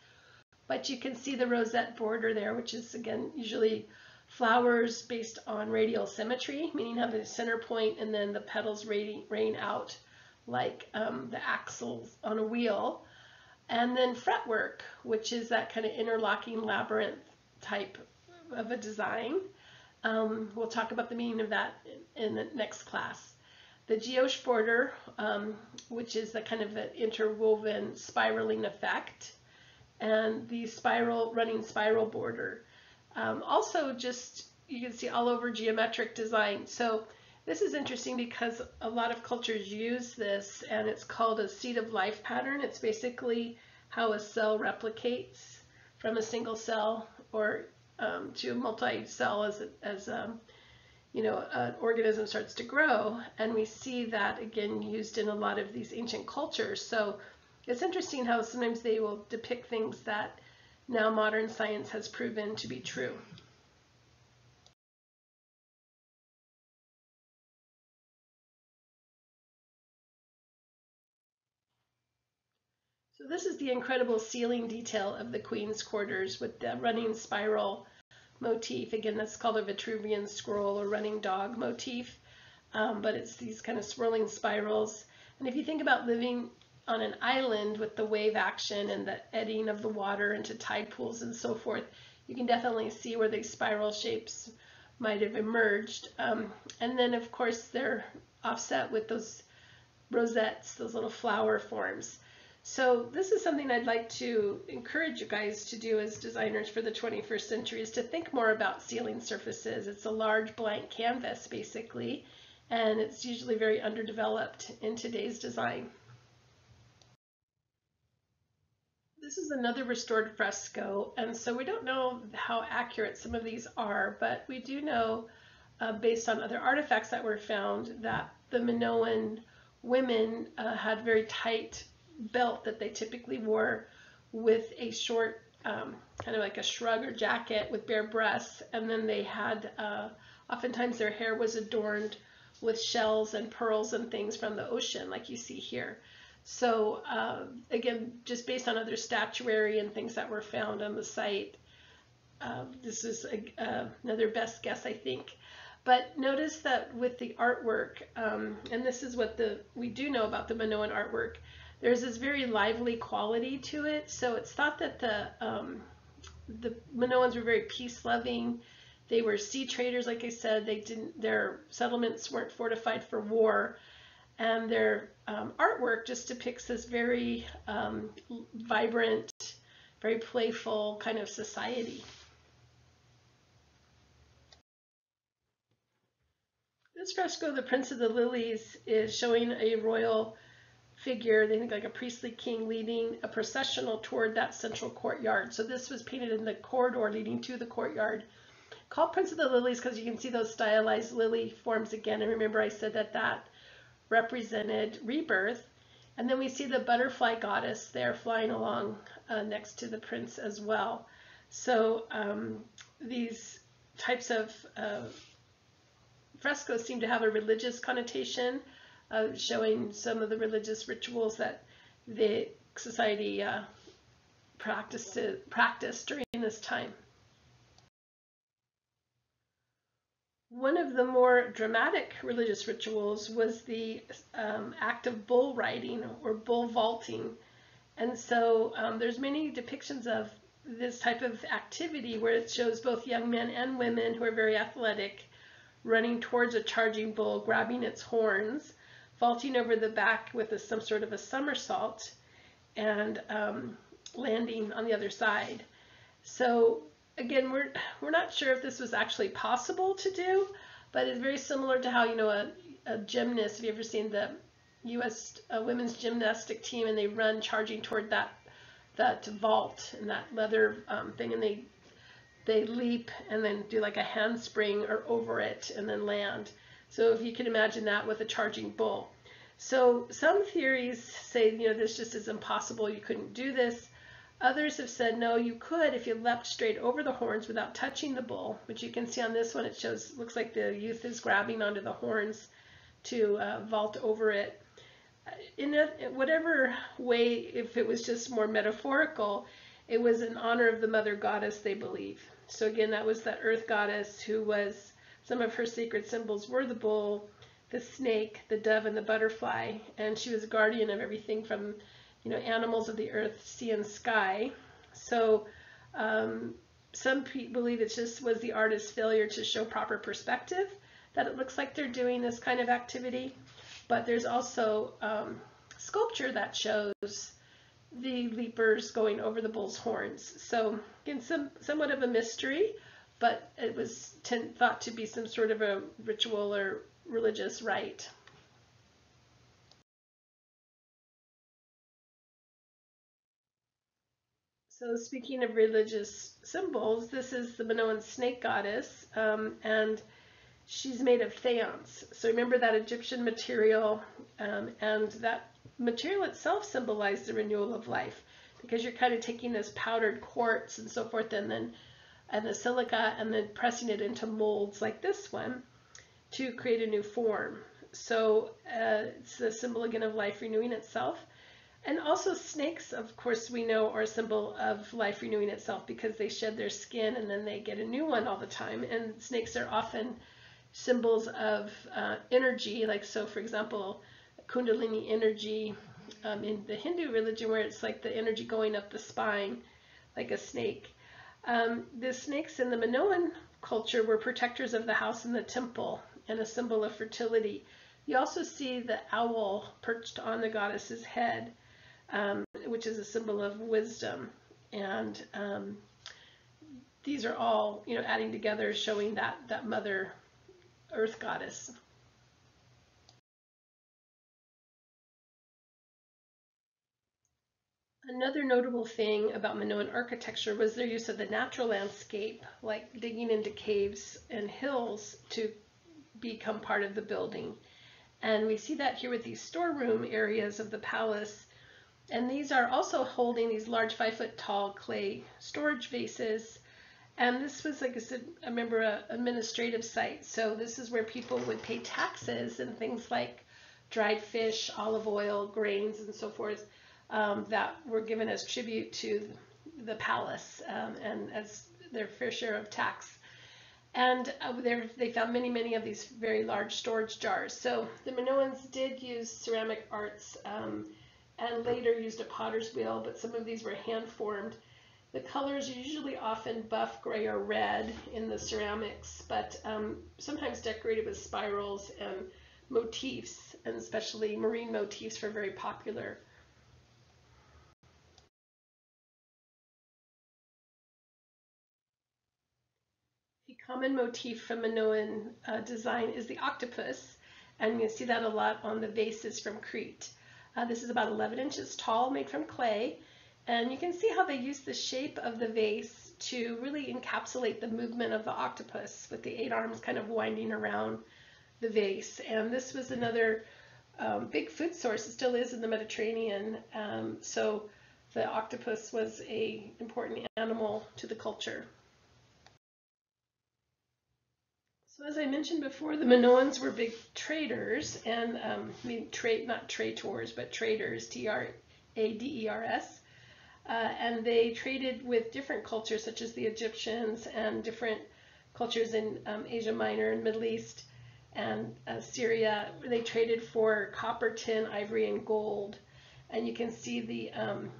But you can see the rosette border there, which is again usually flowers based on radial symmetry, meaning have the center point and then the petals rain out like um, the axles on a wheel. And then fretwork, which is that kind of interlocking labyrinth type of a design. Um, we'll talk about the meaning of that in, the next class. The guilloche border, um, which is the kind of interwoven spiraling effect, and the spiral running spiral border. Um, also just, you can see all over geometric design. So this is interesting because a lot of cultures use this and it's called a seed of life pattern. It's basically how a cell replicates from a single cell or um, to multi-cell as, as um, you know, an organism starts to grow. And we see that again used in a lot of these ancient cultures. So it's interesting how sometimes they will depict things that now modern science has proven to be true. So this is the incredible ceiling detail of the Queen's quarters with the running spiral motif. Again, that's called a Vitruvian scroll or running dog motif, um, but it's these kind of swirling spirals. And if you think about living on an island with the wave action and the eddying of the water into tide pools and so forth, you can definitely see where these spiral shapes might have emerged. Um, and then of course they're offset with those rosettes, those little flower forms. So this is something I'd like to encourage you guys to do as designers for the 21st century is to think more about ceiling surfaces. It's a large blank canvas basically, and it's usually very underdeveloped in today's design. This is another restored fresco, and so we don't know how accurate some of these are, but we do know, uh, based on other artifacts that were found, that the Minoan women uh, had very tight belt that they typically wore with a short um, kind of like a shrug or jacket with bare breasts, and then they had, uh, oftentimes their hair was adorned with shells and pearls and things from the ocean, like you see here. So uh, again, just based on other statuary and things that were found on the site, uh, this is a, uh, another best guess, I think. But notice that with the artwork, um, and this is what the we do know about the Minoan artwork, there's this very lively quality to it. So it's thought that the um, the Minoans were very peace-loving. They were sea traders, like I said. They didn't. Their settlements weren't fortified for war, and their um, artwork just depicts this very um, vibrant, very playful kind of society. This fresco, The Prince of the Lilies, is showing a royal figure, they think like a priestly king leading a processional toward that central courtyard. So this was painted in the corridor leading to the courtyard. Called Prince of the Lilies because you can see those stylized lily forms again. And remember I said that that represented rebirth. And then we see the butterfly goddess there flying along uh, next to the prince as well. So um, these types of uh, frescoes seem to have a religious connotation, uh, showing some of the religious rituals that the society uh, practiced, practiced during this time. One of the more dramatic religious rituals was the um, act of bull riding or bull vaulting. And so um, there's many depictions of this type of activity where it shows both young men and women who are very athletic running towards a charging bull, grabbing its horns, vaulting over the back with a, some sort of a somersault, and um, landing on the other side. So again, we're we're not sure if this was actually possible to do, but it's very similar to how you know a, a gymnast. Have you ever seen the U.S. Uh, women's gymnastic team and they run charging toward that that vault and that leather um, thing, and they they leap and then do like a handspring or over it and then land. So if you can imagine that with a charging bull. So some theories say, you know, this just is impossible. You couldn't do this. Others have said, no, you could if you leapt straight over the horns without touching the bull, which you can see on this one. It shows, looks like the youth is grabbing onto the horns to uh, vault over it. In a, whatever way, if it was just more metaphorical, it was in honor of the mother goddess, they believe. So again, that was the earth goddess who was, some of her sacred symbols were the bull, the snake, the dove, and the butterfly. And she was a guardian of everything from, you know, animals of the earth, sea, and sky. So um, some people believe it just was the artist's failure to show proper perspective that it looks like they're doing this kind of activity. But there's also um, sculpture that shows the leapers going over the bull's horns. So again, some, somewhat of a mystery, but it was thought to be some sort of a ritual or religious rite. So speaking of religious symbols, this is the Minoan snake goddess, um, and she's made of faience. So remember that Egyptian material, um, and that material itself symbolized the renewal of life because you're kind of taking this powdered quartz and so forth and then and the silica and then pressing it into molds like this one to create a new form. So uh, it's a symbol again of life renewing itself. And also snakes, of course, we know are a symbol of life renewing itself because they shed their skin and then they get a new one all the time. And snakes are often symbols of uh, energy, like so, for example, Kundalini energy um, in the Hindu religion, where it's like the energy going up the spine, like a snake. Um, the snakes in the Minoan culture were protectors of the house and the temple and a symbol of fertility. You also see the owl perched on the goddess's head, um, which is a symbol of wisdom. And um, these are all, you know, adding together, showing that that Mother Earth goddess. Another notable thing about Minoan architecture was their use of the natural landscape, like digging into caves and hills to become part of the building. And we see that here with these storeroom areas of the palace And these are also holding these large five foot tall clay storage vases. And this was, like I said, a administrative site. So this is where people would pay taxes and things like dried fish, olive oil, grains, and so forth um, that were given as tribute to the palace um, and as their fair share of tax. And uh, they found many, many of these very large storage jars. So the Minoans did use ceramic arts um, and later used a potter's wheel, but some of these were hand formed. The colors are usually often buff, gray, or red in the ceramics, but um, sometimes decorated with spirals and motifs, and especially marine motifs were very popular. Common motif from Minoan uh, design is the octopus, and you see that a lot on the vases from Crete. Uh, this is about 11 inches tall, made from clay, and you can see how they use the shape of the vase to really encapsulate the movement of the octopus with the eight arms kind of winding around the vase. And this was another um, big food source, it still is in the Mediterranean. Um, so the octopus was a important animal to the culture. As I mentioned before, the Minoans were big traders, and um, I mean trade not traitors, but traders, T-R-A-D-E-R-S, uh, and they traded with different cultures such as the Egyptians and different cultures in um, Asia Minor and Middle East and uh, Syria. They traded for copper, tin, ivory, and gold, and you can see the um,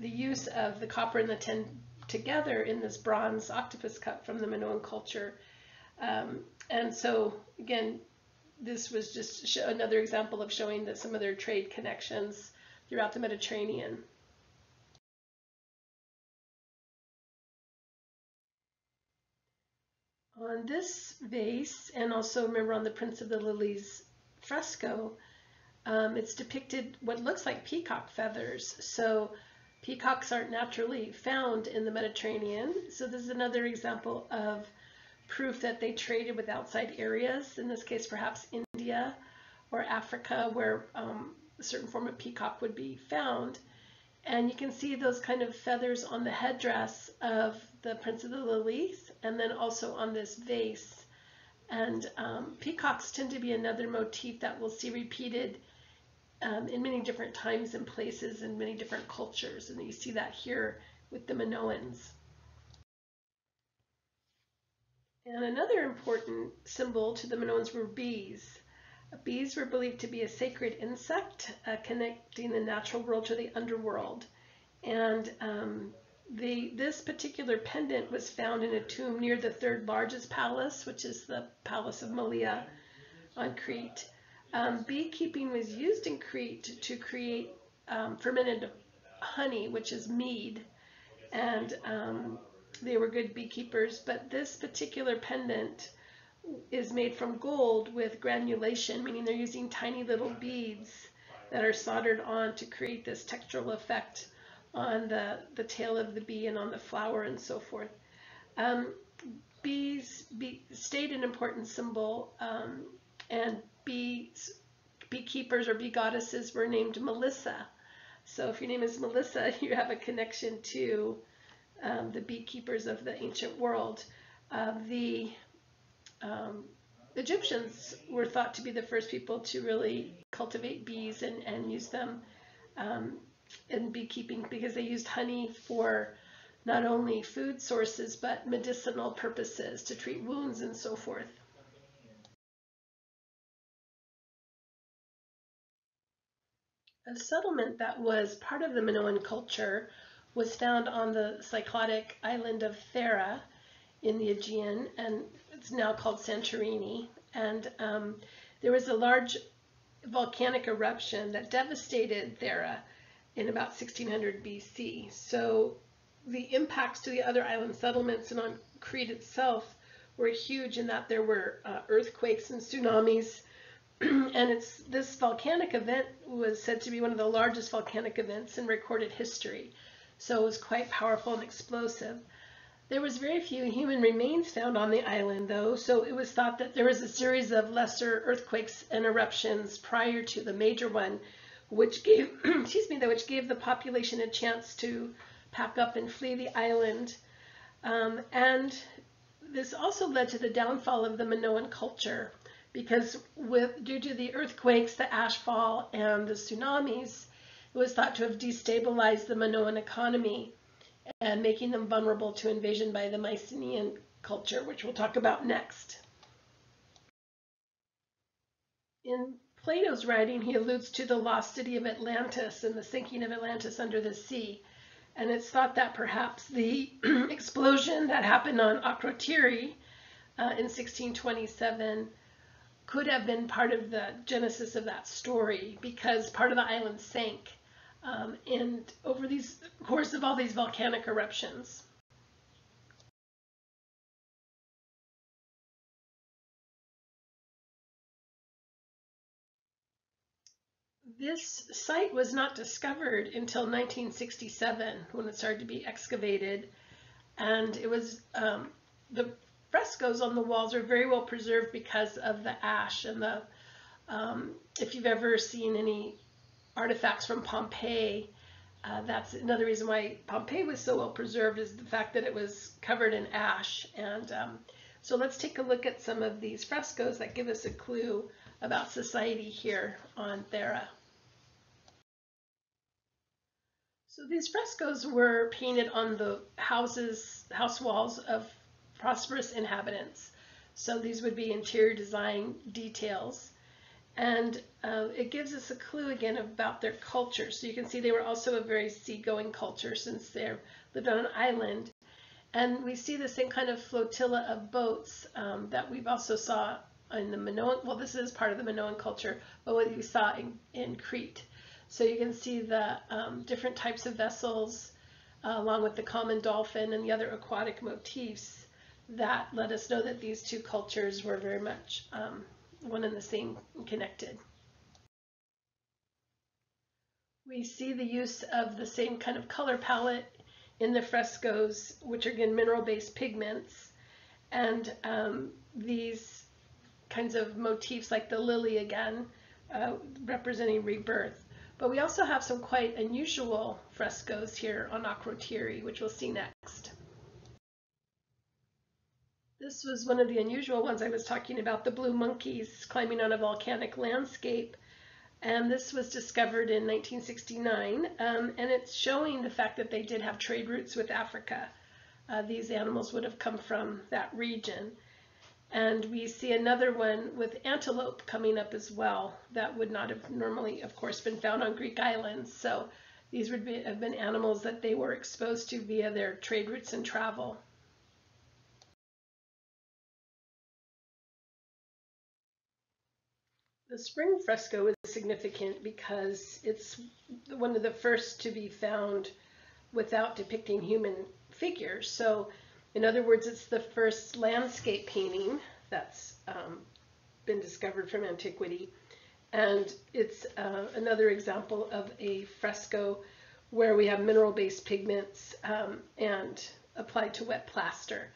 the use of the copper and the tin together in this bronze octopus cup from the Minoan culture. Um, and so again, this was just another example of showing that some of their trade connections throughout the Mediterranean. On this vase, and also remember on the Prince of the Lilies fresco, um, it's depicted what looks like peacock feathers. So peacocks aren't naturally found in the Mediterranean. So this is another example of proof that they traded with outside areas, in this case perhaps India or Africa where um, a certain form of peacock would be found. And you can see those kind of feathers on the headdress of the Prince of the Lilies and then also on this vase. And um, peacocks tend to be another motif that we'll see repeated um, in many different times and places in many different cultures. And you see that here with the Minoans. And another important symbol to the Minoans were bees. Bees were believed to be a sacred insect uh, connecting the natural world to the underworld. And um, the, this particular pendant was found in a tomb near the third largest palace, which is the Palace of Malia on Crete. Um, beekeeping was used in Crete to create um, fermented honey, which is mead. And um, they were good beekeepers, but this particular pendant is made from gold with granulation, meaning they're using tiny little beads that are soldered on to create this textural effect on the, the tail of the bee and on the flower and so forth. Um, bees bee, stayed an important symbol, um, and bees, beekeepers or bee goddesses were named Melissa. So if your name is Melissa, [LAUGHS] you have a connection to um, the beekeepers of the ancient world. Uh, the um, Egyptians were thought to be the first people to really cultivate bees and, and use them um, in beekeeping because they used honey for not only food sources but medicinal purposes to treat wounds and so forth. A settlement that was part of the Minoan culture was found on the cycladic island of Thera in the Aegean, and it's now called Santorini. And um, there was a large volcanic eruption that devastated Thera in about 1600 BC. So the impacts to the other island settlements and on Crete itself were huge in that there were uh, earthquakes and tsunamis. [CLEARS THROAT] and it's this volcanic event was said to be one of the largest volcanic events in recorded history so it was quite powerful and explosive. There was very few human remains found on the island, though, so it was thought that there was a series of lesser earthquakes and eruptions prior to the major one, which gave, [CLEARS THROAT] excuse me, though, which gave the population a chance to pack up and flee the island. Um, and this also led to the downfall of the Minoan culture because with due to the earthquakes, the ashfall, and the tsunamis, it was thought to have destabilized the Minoan economy and making them vulnerable to invasion by the Mycenaean culture, which we'll talk about next. In Plato's writing, he alludes to the lost city of Atlantis and the sinking of Atlantis under the sea. And it's thought that perhaps the [CLEARS THROAT] explosion that happened on Akrotiri uh, in 1627 could have been part of the genesis of that story because part of the island sank um, and over these course of all these volcanic eruptions. This site was not discovered until 1967 when it started to be excavated and it was um, the frescoes on the walls are very well preserved because of the ash and the, um, if you've ever seen any artifacts from Pompeii, uh, that's another reason why Pompeii was so well preserved is the fact that it was covered in ash. And um, so let's take a look at some of these frescoes that give us a clue about society here on Thera. So these frescoes were painted on the houses, house walls of prosperous inhabitants. So these would be interior design details. And uh, it gives us a clue again about their culture. So you can see they were also a very seagoing culture since they lived on an island. And we see the same kind of flotilla of boats um, that we've also saw in the Minoan, well, this is part of the Minoan culture, but what we saw in, in Crete. So you can see the um, different types of vessels uh, along with the common dolphin and the other aquatic motifs that let us know that these two cultures were very much um, one and the same connected. We see the use of the same kind of color palette in the frescoes, which are again mineral-based pigments, and um, these kinds of motifs like the lily again, uh, representing rebirth. But we also have some quite unusual frescoes here on Akrotiri, which we'll see next. This was one of the unusual ones I was talking about, the blue monkeys climbing on a volcanic landscape. And this was discovered in 1969, um, and it's showing the fact that they did have trade routes with Africa. Uh, these animals would have come from that region. And we see another one with antelope coming up as well that would not have normally, of course, been found on Greek islands. So these would be, have been animals that they were exposed to via their trade routes and travel. The spring fresco is significant because it's one of the first to be found without depicting human figures. So in other words, it's the first landscape painting that's um, been discovered from antiquity. And it's uh, another example of a fresco where we have mineral-based pigments um, and applied to wet plaster.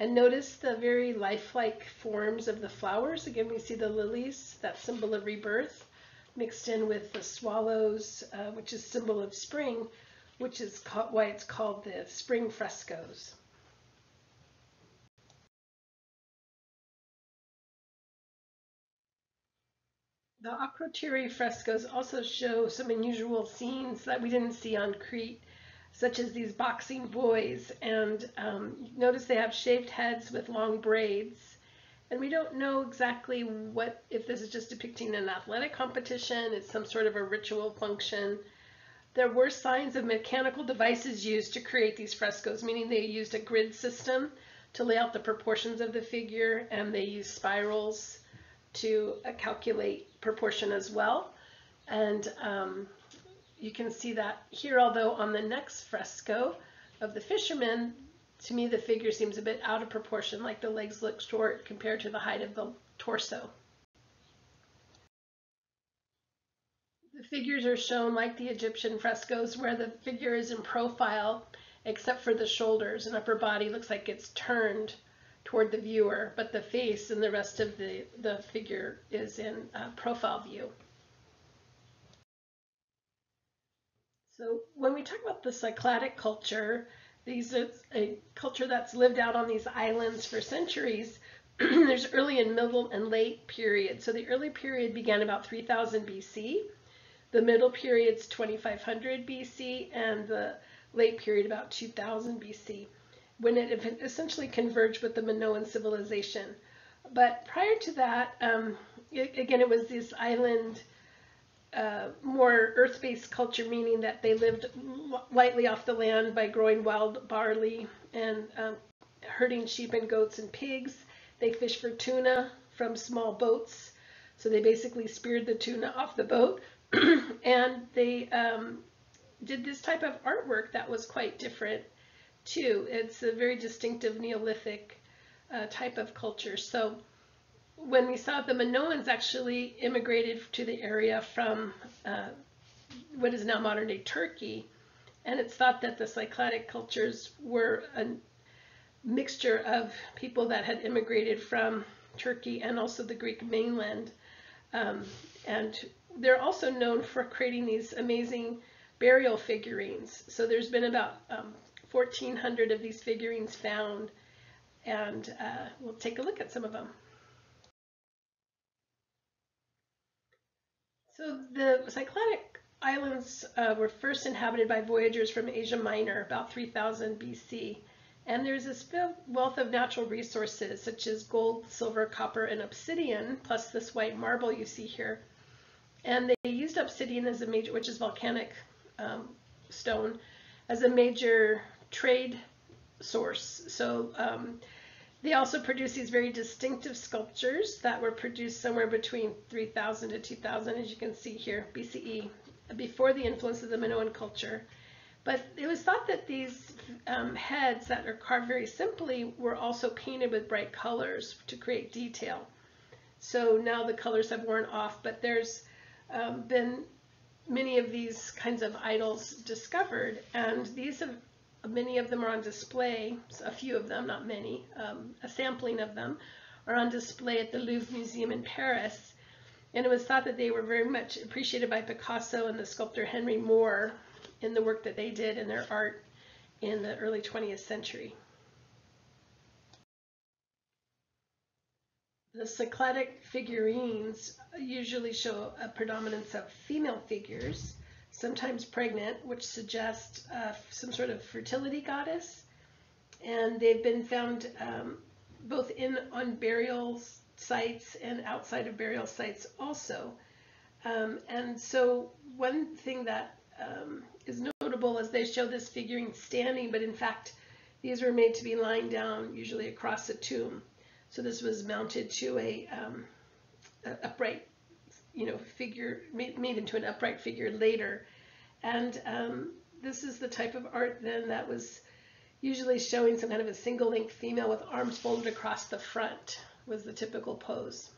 And notice the very lifelike forms of the flowers. Again, we see the lilies, that symbol of rebirth, mixed in with the swallows, uh, which is symbol of spring, which is why it's called the spring frescoes. The Akrotiri frescoes also show some unusual scenes that we didn't see on Crete such as these boxing boys. And um, notice they have shaved heads with long braids. And we don't know exactly what, if this is just depicting an athletic competition, it's some sort of a ritual function. There were signs of mechanical devices used to create these frescoes, meaning they used a grid system to lay out the proportions of the figure, and they used spirals to calculate proportion as well. And um, you can see that here, although on the next fresco of the fisherman, to me the figure seems a bit out of proportion, like the legs look short compared to the height of the torso. The figures are shown like the Egyptian frescoes where the figure is in profile except for the shoulders and upper body looks like it's turned toward the viewer, but the face and the rest of the, the figure is in uh, profile view. So when we talk about the Cycladic culture, these are a culture that's lived out on these islands for centuries. [CLEARS THROAT] There's early and middle and late period. So the early period began about 3000 BC. The middle period's 2500 BC and the late period about 2000 BC when it essentially converged with the Minoan civilization. But prior to that, um, it, again, it was this island uh, more earth-based culture, meaning that they lived lightly off the land by growing wild barley and um, herding sheep and goats and pigs. They fished for tuna from small boats. So they basically speared the tuna off the boat. [CLEARS THROAT] and they um, did this type of artwork that was quite different too. It's a very distinctive Neolithic uh, type of culture. So when we saw the Minoans actually immigrated to the area from uh, what is now modern day Turkey, and it's thought that the Cycladic cultures were a mixture of people that had immigrated from Turkey and also the Greek mainland. Um, and they're also known for creating these amazing burial figurines. So there's been about um, 1,400 of these figurines found, and uh, we'll take a look at some of them. So the Cycladic Islands uh, were first inhabited by voyagers from Asia Minor about 3000 BC. And there's this wealth of natural resources such as gold, silver, copper, and obsidian, plus this white marble you see here. And they used obsidian as a major, which is volcanic um, stone, as a major trade source. So um, they also produced these very distinctive sculptures that were produced somewhere between 3000 to 2000, as you can see here, BCE, before the influence of the Minoan culture. But it was thought that these um, heads that are carved very simply were also painted with bright colors to create detail. So now the colors have worn off, but there's um, been many of these kinds of idols discovered, and these have many of them are on display, a few of them, not many, um, a sampling of them are on display at the Louvre Museum in Paris. And it was thought that they were very much appreciated by Picasso and the sculptor Henry Moore in the work that they did in their art in the early 20th century. The Cycladic figurines usually show a predominance of female figures sometimes pregnant, which suggests uh, some sort of fertility goddess. And they've been found um, both in on burial sites and outside of burial sites also. Um, and so one thing that um, is notable is they show this figurine standing, but in fact, these were made to be lying down, usually across a tomb. So this was mounted to a, um, a upright you know, figure made, into an upright figure later. And um, this is the type of art then that was usually showing some kind of a single length female with arms folded across the front was the typical pose.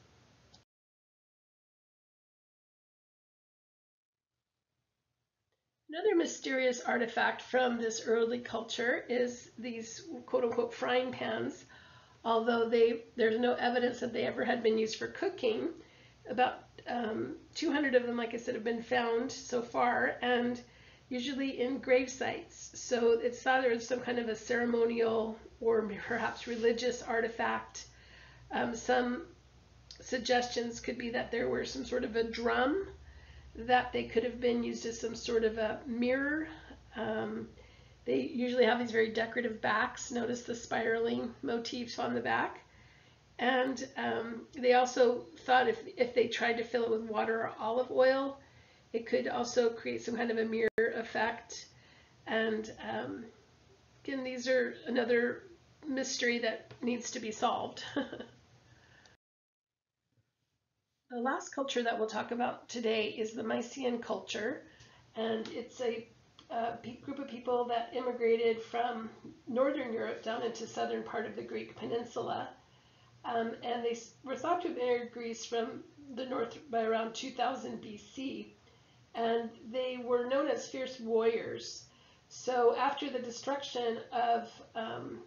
Another mysterious artifact from this early culture is these quote unquote frying pans. Although they, there's no evidence that they ever had been used for cooking, about um, 200 of them, like I said, have been found so far, and usually in grave sites. So it's thought there was some kind of a ceremonial or perhaps religious artifact. Um, some suggestions could be that there were some sort of a drum that they could have been used as some sort of a mirror. Um, they usually have these very decorative backs. Notice the spiraling motifs on the back. And um, they also thought if, if they tried to fill it with water or olive oil, it could also create some kind of a mirror effect. And um, again, these are another mystery that needs to be solved. [LAUGHS] the last culture that we'll talk about today is the Mycenaean culture. And it's a, a group of people that immigrated from Northern Europe down into southern part of the Greek peninsula. Um, and they were thought to have entered Greece from the north by around 2000 BC. And they were known as fierce warriors. So after the destruction of um,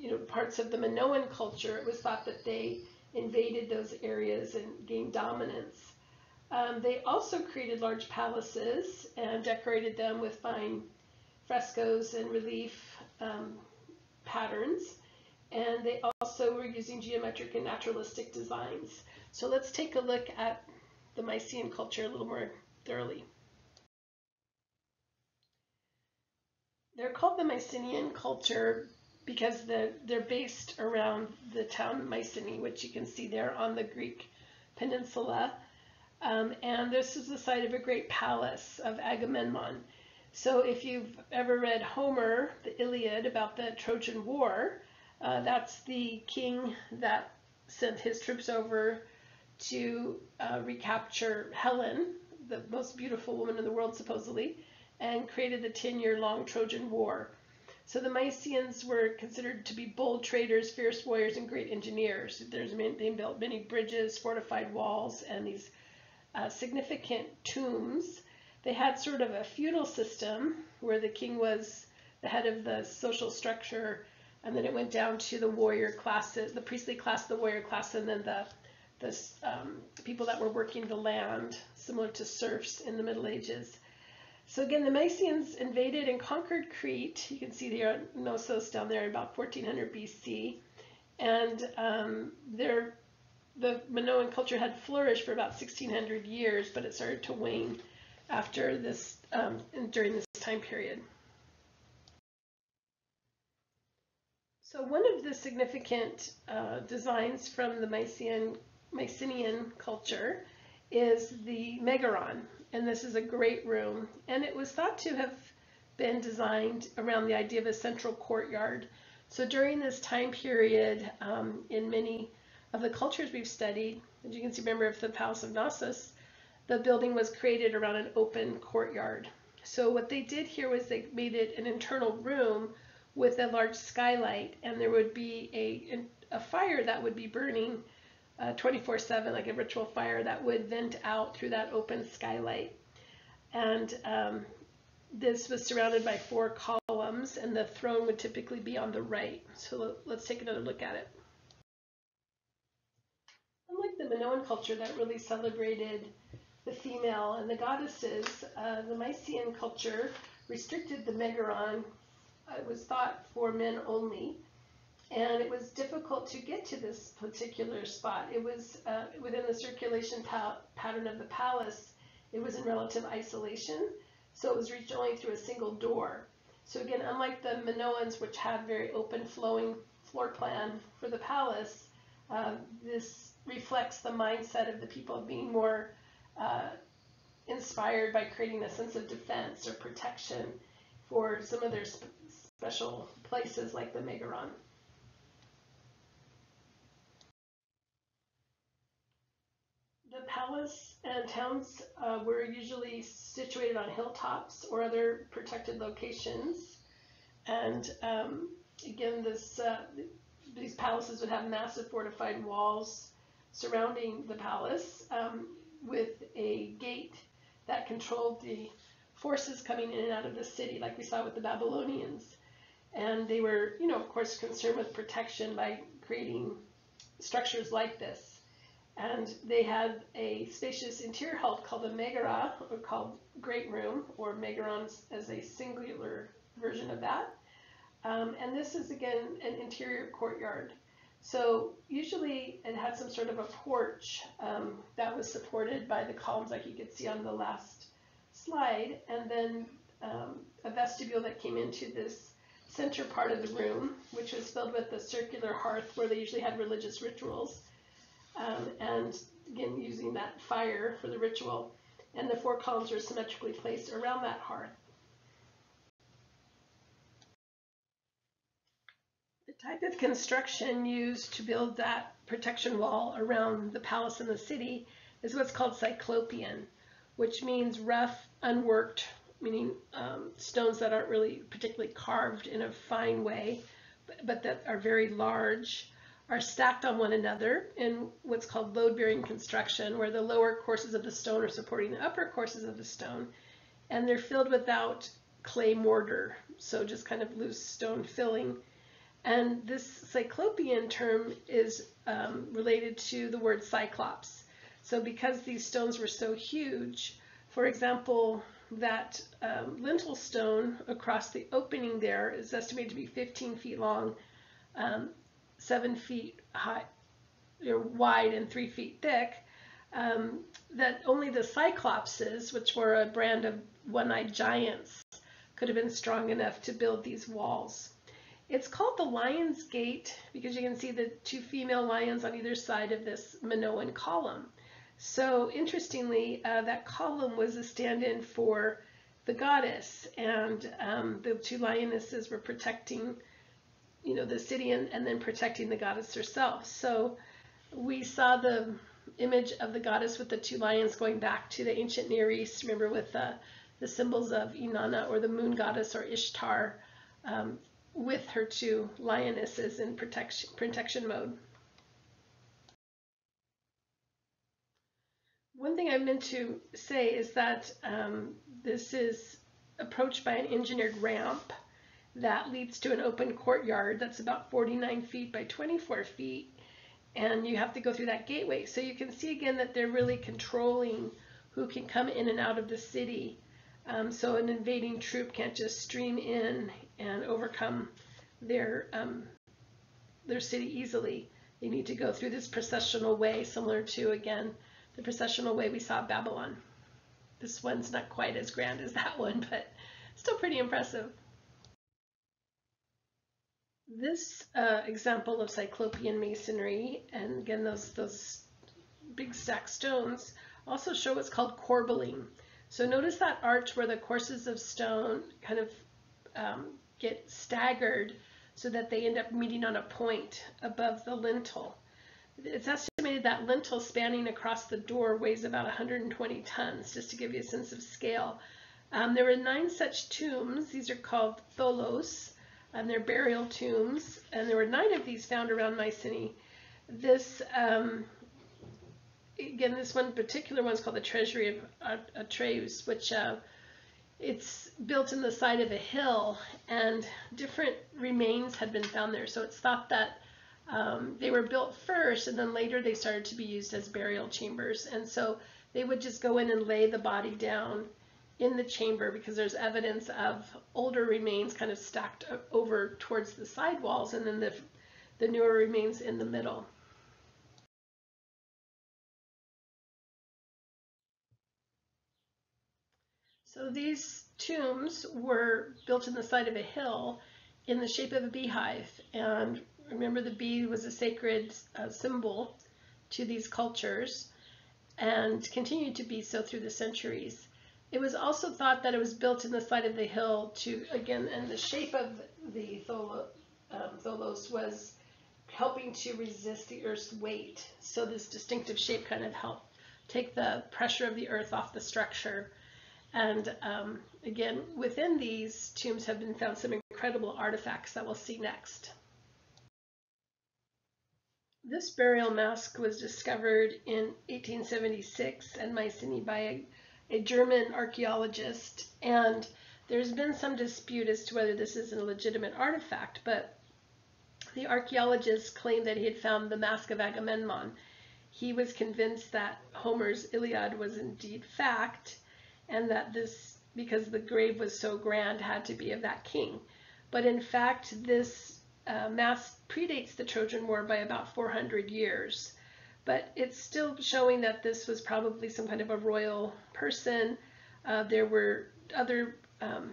you know, parts of the Minoan culture, it was thought that they invaded those areas and gained dominance. Um, they also created large palaces and decorated them with fine frescoes and relief um, patterns. And they also were using geometric and naturalistic designs. So let's take a look at the Mycenaean culture a little more thoroughly. They're called the Mycenaean culture because the, they're based around the town Mycenae, which you can see there on the Greek peninsula. Um, and this is the site of a great palace of Agamemnon. So if you've ever read Homer, the Iliad, about the Trojan War, uh, that's the king that sent his troops over to uh, recapture Helen, the most beautiful woman in the world supposedly, and created the 10-year-long Trojan War. So the Mycenaeans were considered to be bold traders, fierce warriors, and great engineers. There's many, they built many bridges, fortified walls, and these uh, significant tombs. They had sort of a feudal system where the king was the head of the social structure, and then it went down to the warrior class, the priestly class, the warrior class, and then the the um, people that were working the land, similar to serfs in the Middle Ages. So again, the Mycenaeans invaded and conquered Crete. You can see the Knossos down there about 1400 BC. And um, their, the Minoan culture had flourished for about 1600 years, but it started to wane after this, um, during this time period. So one of the significant uh, designs from the Mycenaean, Mycenaean culture is the Megaron and this is a great room. And it was thought to have been designed around the idea of a central courtyard. So during this time period, um, in many of the cultures we've studied, as you can see, remember of the Palace of Knossos, the building was created around an open courtyard. So what they did here was they made it an internal room with a large skylight, and there would be a, a fire that would be burning 24-7, uh, like a ritual fire that would vent out through that open skylight. And um, this was surrounded by four columns, and the throne would typically be on the right. So let's take another look at it. Unlike the Minoan culture that really celebrated the female and the goddesses, uh, the Mycenaean culture restricted the Megaron. It was thought for men only and it was difficult to get to this particular spot. It was uh, within the circulation pa pattern of the palace. It was in relative isolation, so it was reached only through a single door. So again, unlike the Minoans, which had very open flowing floor plan for the palace, uh, this reflects the mindset of the people being more uh, inspired by creating a sense of defense or protection for some of their special places like the Megaron. The palace and towns uh, were usually situated on hilltops or other protected locations. And um, again, this, uh, these palaces would have massive fortified walls surrounding the palace um, with a gate that controlled the forces coming in and out of the city, like we saw with the Babylonians. And they were, you know, of course, concerned with protection by creating structures like this. And they had a spacious interior hall called a megara, or called great room, or megarons as a singular version of that. Um, and this is again an interior courtyard. So usually it had some sort of a porch um, that was supported by the columns like you could see on the last slide, and then um, a vestibule that came into this center part of the room, which was filled with a circular hearth where they usually had religious rituals um, and again using that fire for the ritual. And the four columns are symmetrically placed around that hearth. The type of construction used to build that protection wall around the palace and the city is what's called cyclopean, which means rough, unworked, meaning um, stones that aren't really particularly carved in a fine way, but, but that are very large, are stacked on one another in what's called load-bearing construction, where the lower courses of the stone are supporting the upper courses of the stone, and they're filled without clay mortar, so just kind of loose stone filling. And this cyclopean term is um, related to the word cyclops. So because these stones were so huge, for example, that um, lintel stone across the opening there is estimated to be 15 feet long, um, 7 feet high, wide, and 3 feet thick. Um, that only the Cyclopses, which were a brand of one-eyed giants, could have been strong enough to build these walls. It's called the Lion's Gate because you can see the two female lions on either side of this Minoan column. So interestingly, uh, that column was a stand-in for the goddess, and um, the two lionesses were protecting, you know, the city and, and then protecting the goddess herself. So we saw the image of the goddess with the two lions going back to the ancient Near East. Remember with the, the symbols of Inanna or the moon goddess or Ishtar um, with her two lionesses in protection, protection mode. One thing I meant to say is that um, this is approached by an engineered ramp that leads to an open courtyard that's about 49 feet by 24 feet and you have to go through that gateway. So you can see again that they're really controlling who can come in and out of the city. Um, so an invading troop can't just stream in and overcome their um, their city easily. They need to go through this processional way, similar to again the processional way we saw Babylon. This one's not quite as grand as that one, but still pretty impressive. This uh, example of Cyclopean masonry, and again, those, those big stack stones, also show what's called corbelling. So notice that arch where the courses of stone kind of um, get staggered so that they end up meeting on a point above the lintel. It's estimated that lintel spanning across the door weighs about 120 tons, just to give you a sense of scale. Um, there were nine such tombs. These are called tholos, and they're burial tombs, and there were nine of these found around Mycenae. This, um, again, this one particular one is called the Treasury of Atreus, which uh, it's built in the side of a hill, and different remains had been found there. So it's thought that um, they were built first and then later they started to be used as burial chambers. And so they would just go in and lay the body down in the chamber because there's evidence of older remains kind of stacked over towards the side walls and then the, the newer remains in the middle. So these tombs were built in the side of a hill in the shape of a beehive and Remember, the bee was a sacred uh, symbol to these cultures and continued to be so through the centuries. It was also thought that it was built in the side of the hill to, again, and the shape of the um, tholos was helping to resist the Earth's weight. So this distinctive shape kind of helped take the pressure of the Earth off the structure. And um, again, within these tombs have been found some incredible artifacts that we'll see next. This burial mask was discovered in 1876 at Mycenae by a, a German archaeologist, and there's been some dispute as to whether this is a legitimate artifact, but the archaeologist claimed that he had found the mask of Agamemnon. He was convinced that Homer's Iliad was indeed fact, and that this, because the grave was so grand, had to be of that king. But in fact, this uh, mass predates the Trojan War by about 400 years, but it's still showing that this was probably some kind of a royal person. Uh, there were other um,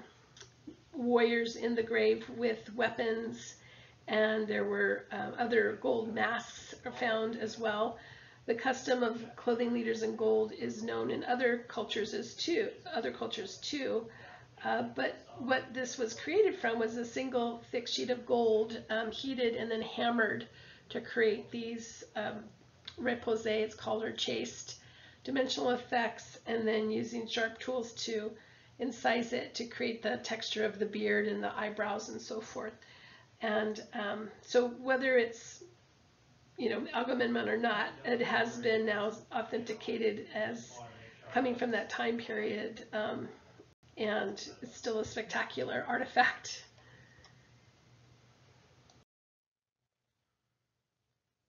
warriors in the grave with weapons, and there were uh, other gold masks found as well. The custom of clothing leaders in gold is known in other cultures as too, other cultures too. Uh, but what this was created from was a single thick sheet of gold um, heated and then hammered to create these um, repoussé, it's called, or chased dimensional effects, and then using sharp tools to incise it to create the texture of the beard and the eyebrows and so forth. And um, so whether it's you know Agamemnon or not, it has been now authenticated as coming from that time period. Um, and it's still a spectacular artifact.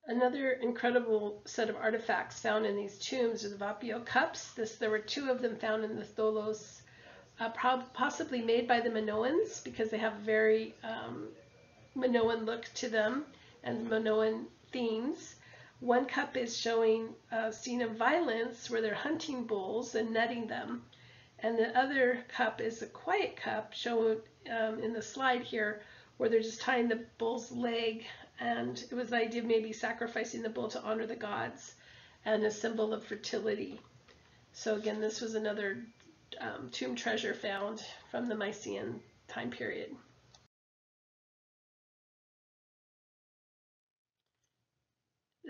Another incredible set of artifacts found in these tombs are the Vapheio cups. This, there were two of them found in the Tholos, uh, possibly made by the Minoans because they have a very um, Minoan look to them and Minoan themes. One cup is showing a scene of violence where they're hunting bulls and netting them. And the other cup is a quiet cup shown um, in the slide here where they're just tying the bull's leg and it was the idea of maybe sacrificing the bull to honor the gods and a symbol of fertility. So again, this was another um, tomb treasure found from the Mycenaean time period.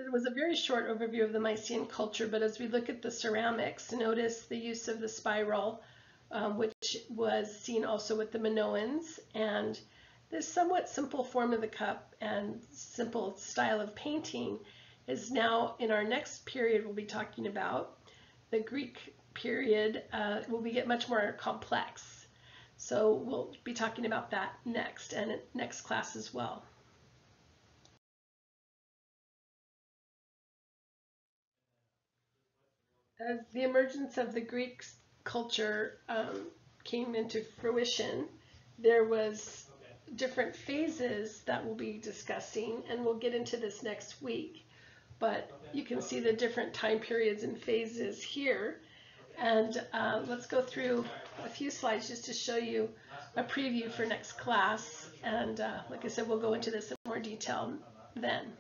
It was a very short overview of the Mycenaean culture, but as we look at the ceramics, notice the use of the spiral, um, which was seen also with the Minoans, and this somewhat simple form of the cup and simple style of painting is now in our next period we'll be talking about. The Greek period uh, will be get much more complex. So we'll be talking about that next and next class as well. As the emergence of the Greek culture um, came into fruition, there was different phases that we'll be discussing, and we'll get into this next week. But you can see the different time periods and phases here. And uh, let's go through a few slides just to show you a preview for next class. And uh, like I said, we'll go into this in more detail then.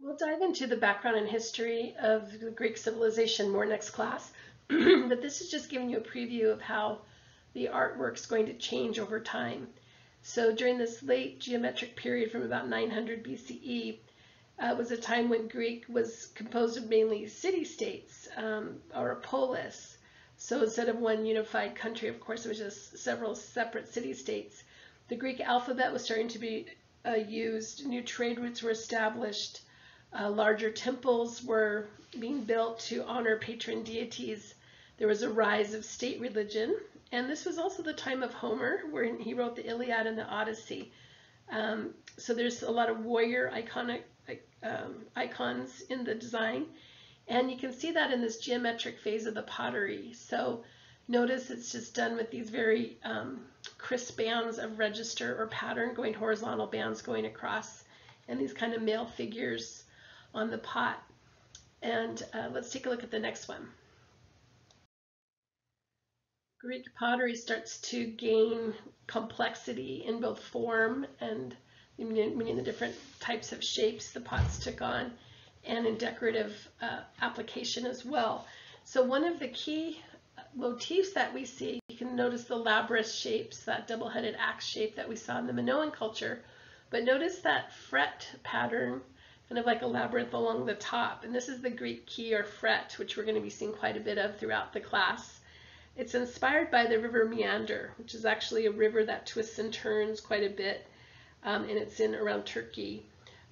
We'll dive into the background and history of the Greek civilization more next class. [CLEARS THROAT] but this is just giving you a preview of how the artwork's going to change over time. So during this late geometric period from about 900 BCE, uh, was a time when Greek was composed of mainly city-states um, or a polis. So instead of one unified country, of course, it was just several separate city-states. The Greek alphabet was starting to be uh, used. New trade routes were established. Uh, larger temples were being built to honor patron deities. There was a rise of state religion, and this was also the time of Homer, where he wrote the Iliad and the Odyssey. Um, so there's a lot of warrior iconic um, icons in the design. And you can see that in this geometric phase of the pottery. So notice it's just done with these very um, crisp bands of register or pattern going horizontal bands going across and these kind of male figures on the pot. And uh, let's take a look at the next one. Greek pottery starts to gain complexity in both form and meaning the different types of shapes the pots took on and in decorative uh, application as well. So one of the key motifs that we see, you can notice the labrys shapes, that double-headed axe shape that we saw in the Minoan culture, but notice that fret pattern, kind of like a labyrinth along the top. And this is the Greek key or fret, which we're going to be seeing quite a bit of throughout the class. It's inspired by the river Meander, which is actually a river that twists and turns quite a bit, um, and it's in around Turkey.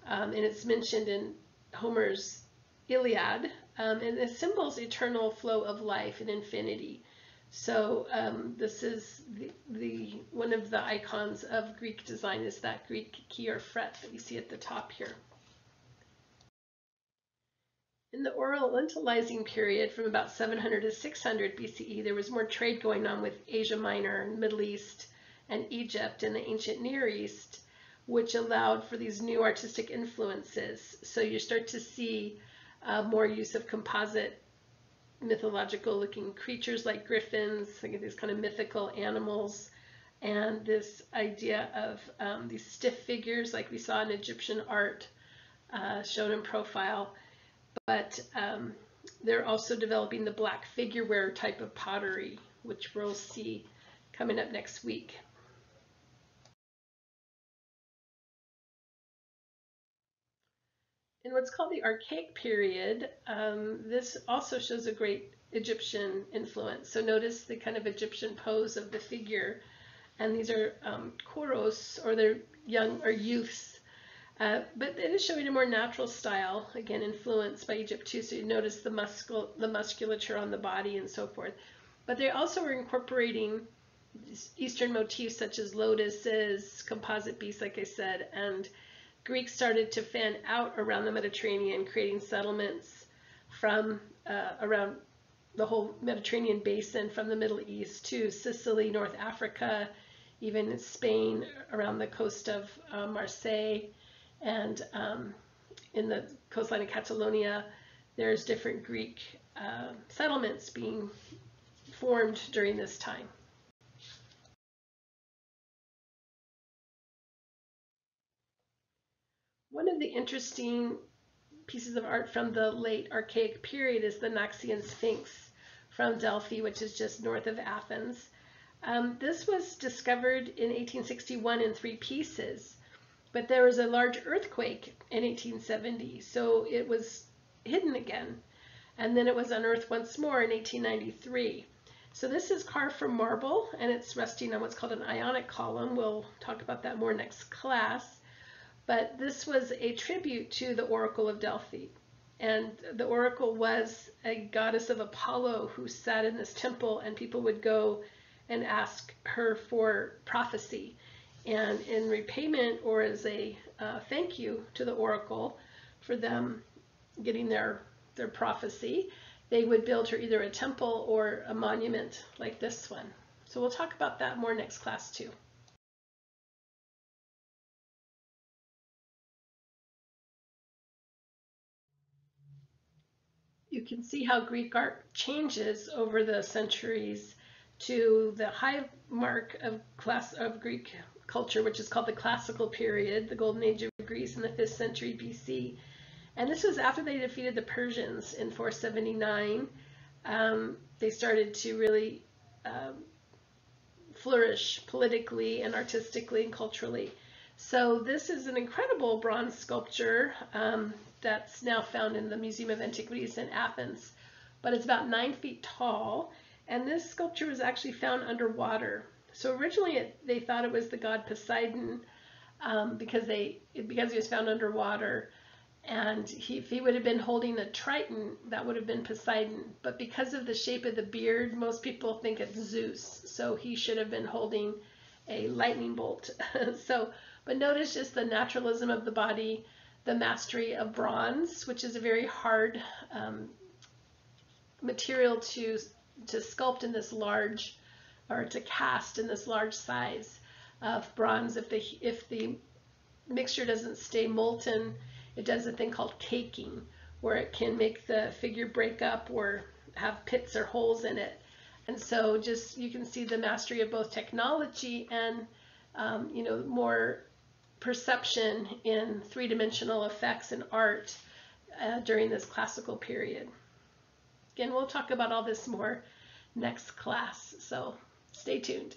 Um, and it's mentioned in Homer's Iliad, um, and it symbols eternal flow of life and infinity. So um, this is the, the, one of the icons of Greek design is that Greek key or fret that you see at the top here. In the Orientalizing period from about 700 to 600 BCE, there was more trade going on with Asia Minor and Middle East and Egypt and the ancient Near East, which allowed for these new artistic influences. So you start to see uh, more use of composite mythological looking creatures like griffins, like these kind of mythical animals, and this idea of um, these stiff figures like we saw in Egyptian art uh, shown in profile but um, they're also developing the black figureware type of pottery, which we'll see coming up next week. In what's called the Archaic period, um, this also shows a great Egyptian influence. So notice the kind of Egyptian pose of the figure. And these are um, kouros, or they're young or youths uh, but it is showing a more natural style, again, influenced by Egypt too. So you notice the, muscle, the musculature on the body and so forth. But they also were incorporating Eastern motifs such as lotuses, composite beasts, like I said, and Greeks started to fan out around the Mediterranean, creating settlements from uh, around the whole Mediterranean basin from the Middle East to Sicily, North Africa, even Spain around the coast of uh, Marseille, and um, in the coastline of Catalonia, there's different Greek uh, settlements being formed during this time. One of the interesting pieces of art from the late Archaic period is the Naxian Sphinx from Delphi, which is just north of Athens. Um, this was discovered in 1861 in three pieces, but there was a large earthquake in 1870, so it was hidden again. And then it was unearthed once more in 1893. So this is carved from marble, and it's resting on what's called an ionic column. We'll talk about that more next class. But this was a tribute to the Oracle of Delphi. And the Oracle was a goddess of Apollo who sat in this temple, and people would go and ask her for prophecy. And in repayment or as a uh, thank you to the Oracle for them getting their, their prophecy, they would build her either a temple or a monument like this one. So we'll talk about that more next class too. You can see how Greek art changes over the centuries to the high mark of class of Greek culture, which is called the classical period, the golden age of Greece in the 5th century BC. And this was after they defeated the Persians in 479. Um, they started to really um, flourish politically and artistically and culturally. So this is an incredible bronze sculpture um, that's now found in the Museum of Antiquities in Athens. But it's about nine feet tall, and this sculpture was actually found underwater. So originally it, they thought it was the god Poseidon um, because they because he was found underwater. And he, if he would have been holding a trident, that would have been Poseidon. But because of the shape of the beard, most people think it's Zeus. So he should have been holding a lightning bolt. [LAUGHS] so, but notice just the naturalism of the body, the mastery of bronze, which is a very hard um, material to to sculpt in this large, or to cast in this large size of bronze. If the if the mixture doesn't stay molten it does a thing called caking, where it can make the figure break up or have pits or holes in it. And so just you can see the mastery of both technology and um, you know more perception in three-dimensional effects and art uh, during this classical period. Again, we'll talk about all this more next class, so stay tuned.